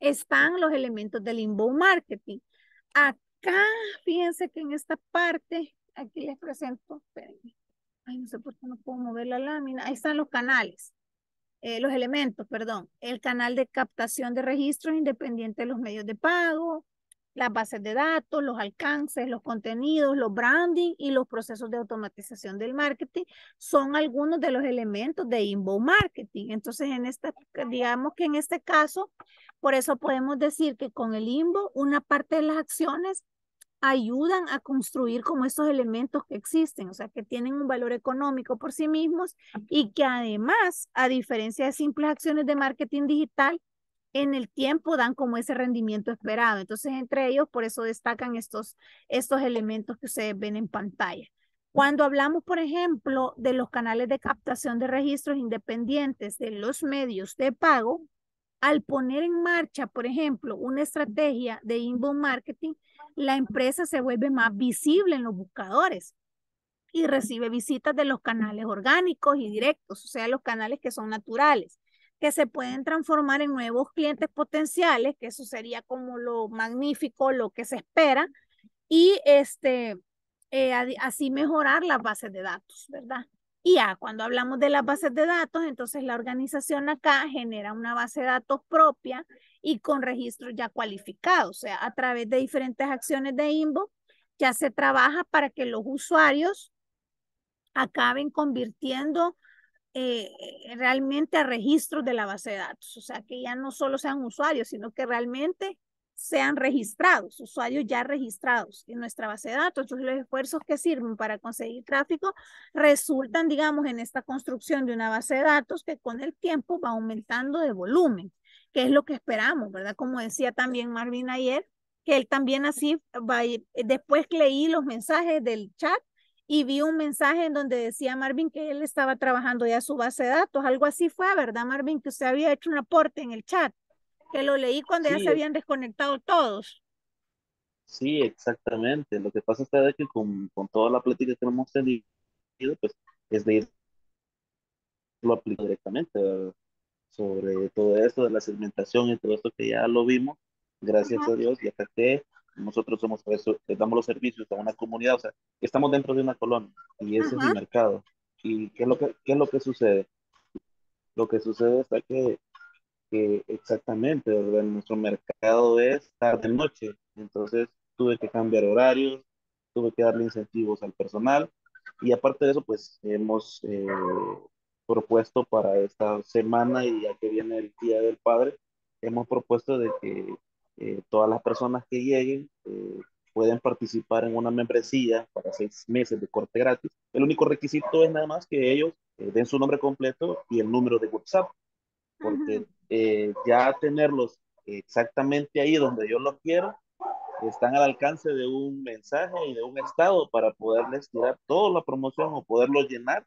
están los elementos del inbound marketing. Acá, fíjense que en esta parte, aquí les presento, espérenme. Ay, no sé por qué no puedo mover la lámina. Ahí están los canales, eh, los elementos, perdón. El canal de captación de registros independiente de los medios de pago, las bases de datos, los alcances, los contenidos, los branding y los procesos de automatización del marketing son algunos de los elementos de inbound marketing. Entonces, en esta, digamos que en este caso, por eso podemos decir que con el inbound, una parte de las acciones ayudan a construir como esos elementos que existen, o sea, que tienen un valor económico por sí mismos y que además, a diferencia de simples acciones de marketing digital, en el tiempo dan como ese rendimiento esperado. Entonces, entre ellos, por eso destacan estos, estos elementos que ustedes ven en pantalla. Cuando hablamos, por ejemplo, de los canales de captación de registros independientes de los medios de pago, al poner en marcha, por ejemplo, una estrategia de inbound marketing, la empresa se vuelve más visible en los buscadores y recibe visitas de los canales orgánicos y directos, o sea, los canales que son naturales que se pueden transformar en nuevos clientes potenciales, que eso sería como lo magnífico, lo que se espera, y este, eh, así mejorar las bases de datos, ¿verdad? Y ya cuando hablamos de las bases de datos, entonces la organización acá genera una base de datos propia y con registros ya cualificados, o sea, a través de diferentes acciones de INVO, ya se trabaja para que los usuarios acaben convirtiendo eh, realmente a registros de la base de datos. O sea, que ya no solo sean usuarios, sino que realmente sean registrados, usuarios ya registrados en nuestra base de datos. Entonces, los esfuerzos que sirven para conseguir tráfico resultan, digamos, en esta construcción de una base de datos que con el tiempo va aumentando de volumen, que es lo que esperamos, ¿verdad? Como decía también Marvin ayer, que él también así va a ir, después leí los mensajes del chat, y vi un mensaje en donde decía Marvin que él estaba trabajando ya su base de datos. Algo así fue, ¿verdad, Marvin? Que usted había hecho un aporte en el chat, que lo leí cuando ya se habían desconectado todos. Sí, exactamente. Lo que pasa es que con, con toda la plática que hemos tenido, pues es de ir lo aplicar directamente sobre todo esto de la segmentación y todo esto que ya lo vimos, gracias a Dios, y hasta que nosotros somos eso, damos los servicios a una comunidad, o sea, estamos dentro de una colonia y ese es el mercado. ¿Y qué es lo que, qué es lo que sucede? Lo que sucede es que, que exactamente, nuestro mercado es tarde-noche, entonces tuve que cambiar horarios, tuve que darle incentivos al personal y aparte de eso, pues hemos eh, propuesto para esta semana y ya que viene el Día del Padre, hemos propuesto de que eh, todas las personas que lleguen eh, pueden participar en una membresía para seis meses de corte gratis. El único requisito es nada más que ellos eh, den su nombre completo y el número de WhatsApp, porque ya tenerlos exactamente ahí donde yo los quiero, están al alcance de un mensaje y de un estado para poderles tirar toda la promoción o poderlo llenar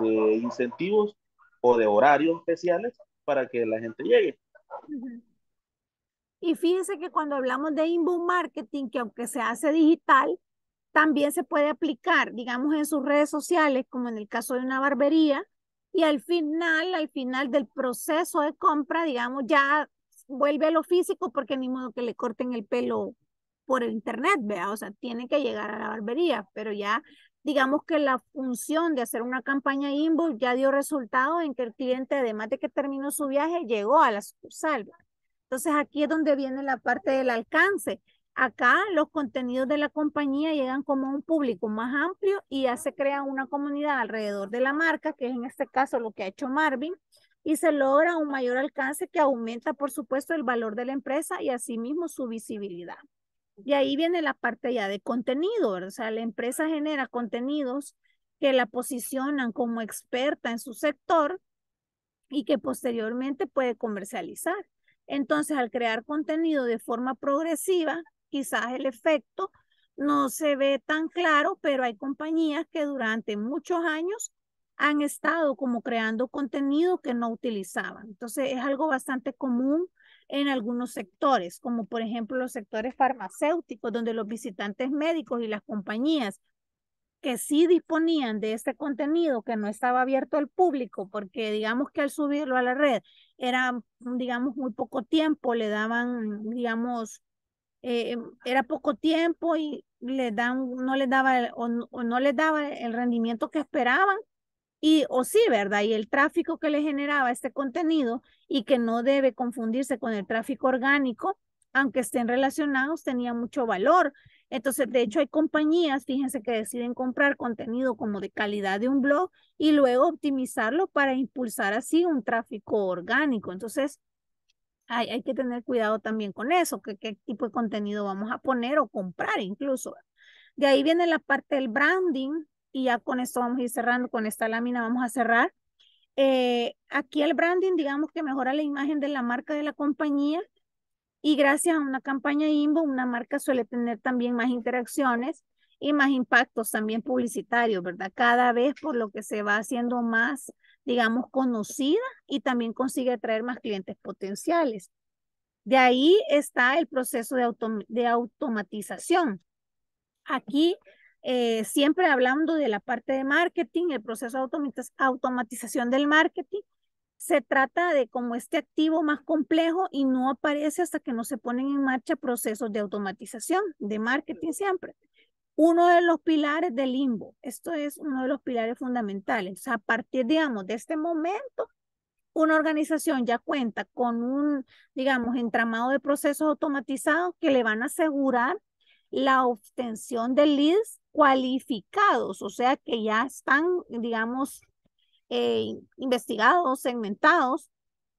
de incentivos o de horarios especiales para que la gente llegue. Y fíjense que cuando hablamos de inbound marketing, que aunque se hace digital, también se puede aplicar, digamos, en sus redes sociales, como en el caso de una barbería, y al final, al final del proceso de compra, digamos, ya vuelve a lo físico porque ni modo que le corten el pelo por el internet, vea, o sea, tiene que llegar a la barbería, pero ya digamos que la función de hacer una campaña inbound ya dio resultado en que el cliente, además de que terminó su viaje, llegó a la sucursal. Entonces aquí es donde viene la parte del alcance. Acá los contenidos de la compañía llegan como a un público más amplio y ya se crea una comunidad alrededor de la marca, que es en este caso lo que ha hecho Marvin, y se logra un mayor alcance que aumenta, por supuesto, el valor de la empresa y asimismo su visibilidad. Y ahí viene la parte ya de contenido, o sea, la empresa genera contenidos que la posicionan como experta en su sector y que posteriormente puede comercializar. Entonces, al crear contenido de forma progresiva, quizás el efecto no se ve tan claro, pero hay compañías que durante muchos años han estado como creando contenido que no utilizaban. Entonces, es algo bastante común en algunos sectores, como por ejemplo los sectores farmacéuticos, donde los visitantes médicos y las compañías que sí disponían de este contenido que no estaba abierto al público, porque digamos que al subirlo a la red era, digamos, muy poco tiempo, le daban, digamos, eh, era poco tiempo y le dan, no les daba o, no les daba el rendimiento que esperaban, y o sí, ¿verdad? Y el tráfico que le generaba este contenido y que no debe confundirse con el tráfico orgánico, aunque estén relacionados, tenía mucho valor. Entonces, de hecho, hay compañías, fíjense, que deciden comprar contenido como de calidad de un blog y luego optimizarlo para impulsar así un tráfico orgánico. Entonces, hay, hay que tener cuidado también con eso, que qué tipo de contenido vamos a poner o comprar incluso. De ahí viene la parte del branding, y ya con esto vamos a ir cerrando, con esta lámina vamos a cerrar. Eh, aquí el branding, digamos que mejora la imagen de la marca de la compañía y gracias a una campaña INBO, una marca suele tener también más interacciones y más impactos también publicitarios, ¿verdad? Cada vez por lo que se va haciendo más, digamos, conocida y también consigue atraer más clientes potenciales. De ahí está el proceso de, de automatización. Aquí eh, siempre hablando de la parte de marketing, el proceso de automatización del marketing, se trata de como este activo más complejo y no aparece hasta que no se ponen en marcha procesos de automatización de marketing siempre. Uno de los pilares del limbo, esto es uno de los pilares fundamentales. a partir, digamos, de este momento, una organización ya cuenta con un, digamos, entramado de procesos automatizados que le van a asegurar la obtención de leads cualificados, o sea que ya están, digamos, eh, investigados, segmentados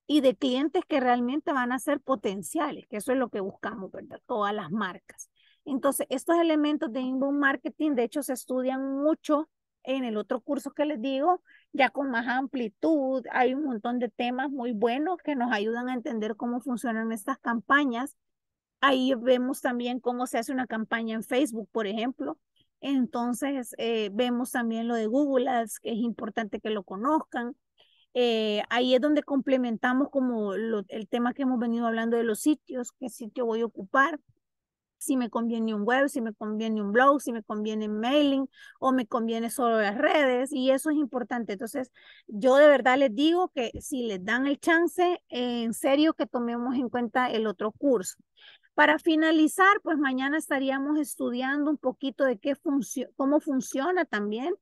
y de clientes que realmente van a ser potenciales, que eso es lo que buscamos, ¿verdad? Todas las marcas. Entonces, estos elementos de inbound marketing, de hecho, se estudian mucho en el otro curso que les digo, ya con más amplitud. Hay un montón de temas muy buenos que nos ayudan a entender cómo funcionan estas campañas. Ahí vemos también cómo se hace una campaña en Facebook, por ejemplo, entonces, eh, vemos también lo de Google Ads, que es importante que lo conozcan. Eh, ahí es donde complementamos como el tema que hemos venido hablando de los sitios, qué sitio voy a ocupar. si me conviene un web, si me conviene un blog, si me conviene mailing o me conviene solo las redes y eso es importante. Entonces, yo de verdad les digo que si les dan el chance, en serio que tomemos en cuenta el otro curso. Para finalizar, pues mañana estaríamos estudiando un poquito de qué cómo funciona también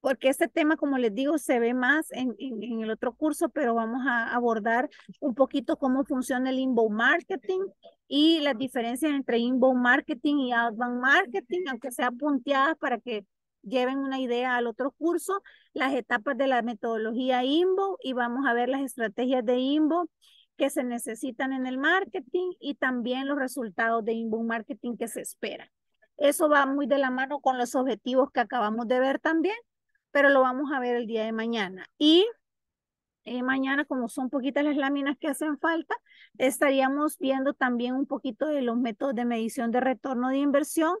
porque este tema, como les digo, se ve más en, en, el otro curso, pero vamos a abordar un poquito cómo funciona el inbound marketing y las diferencias entre inbound marketing y outbound marketing, aunque sea punteadas para que lleven una idea al otro curso, las etapas de la metodología inbound y vamos a ver las estrategias de inbound que se necesitan en el marketing y también los resultados de inbound marketing que se esperan. Eso va muy de la mano con los objetivos que acabamos de ver también pero lo vamos a ver el día de mañana. Y eh, mañana, como son poquitas las láminas que hacen falta, estaríamos viendo también un poquito de los métodos de medición de retorno de inversión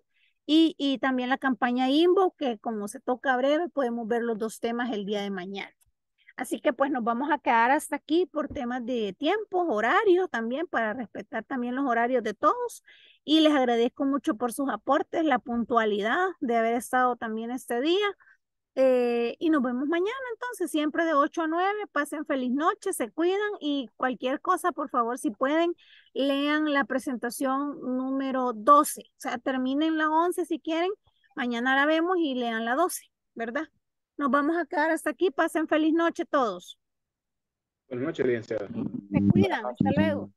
y, y también la campaña INVO, que como se toca breve, podemos ver los dos temas el día de mañana. Así que pues nos vamos a quedar hasta aquí por temas de tiempo, horario también, para respetar también los horarios de todos. Y les agradezco mucho por sus aportes, la puntualidad de haber estado también este día. Eh, y nos vemos mañana entonces, siempre de 8 a 9. Pasen feliz noche, se cuidan y cualquier cosa, por favor, si pueden, lean la presentación número 12. O sea, terminen la 11 si quieren. Mañana la vemos y lean la 12, ¿verdad? Nos vamos a quedar hasta aquí. Pasen feliz noche todos. Buenas noches, bien Se cuidan. Hasta luego.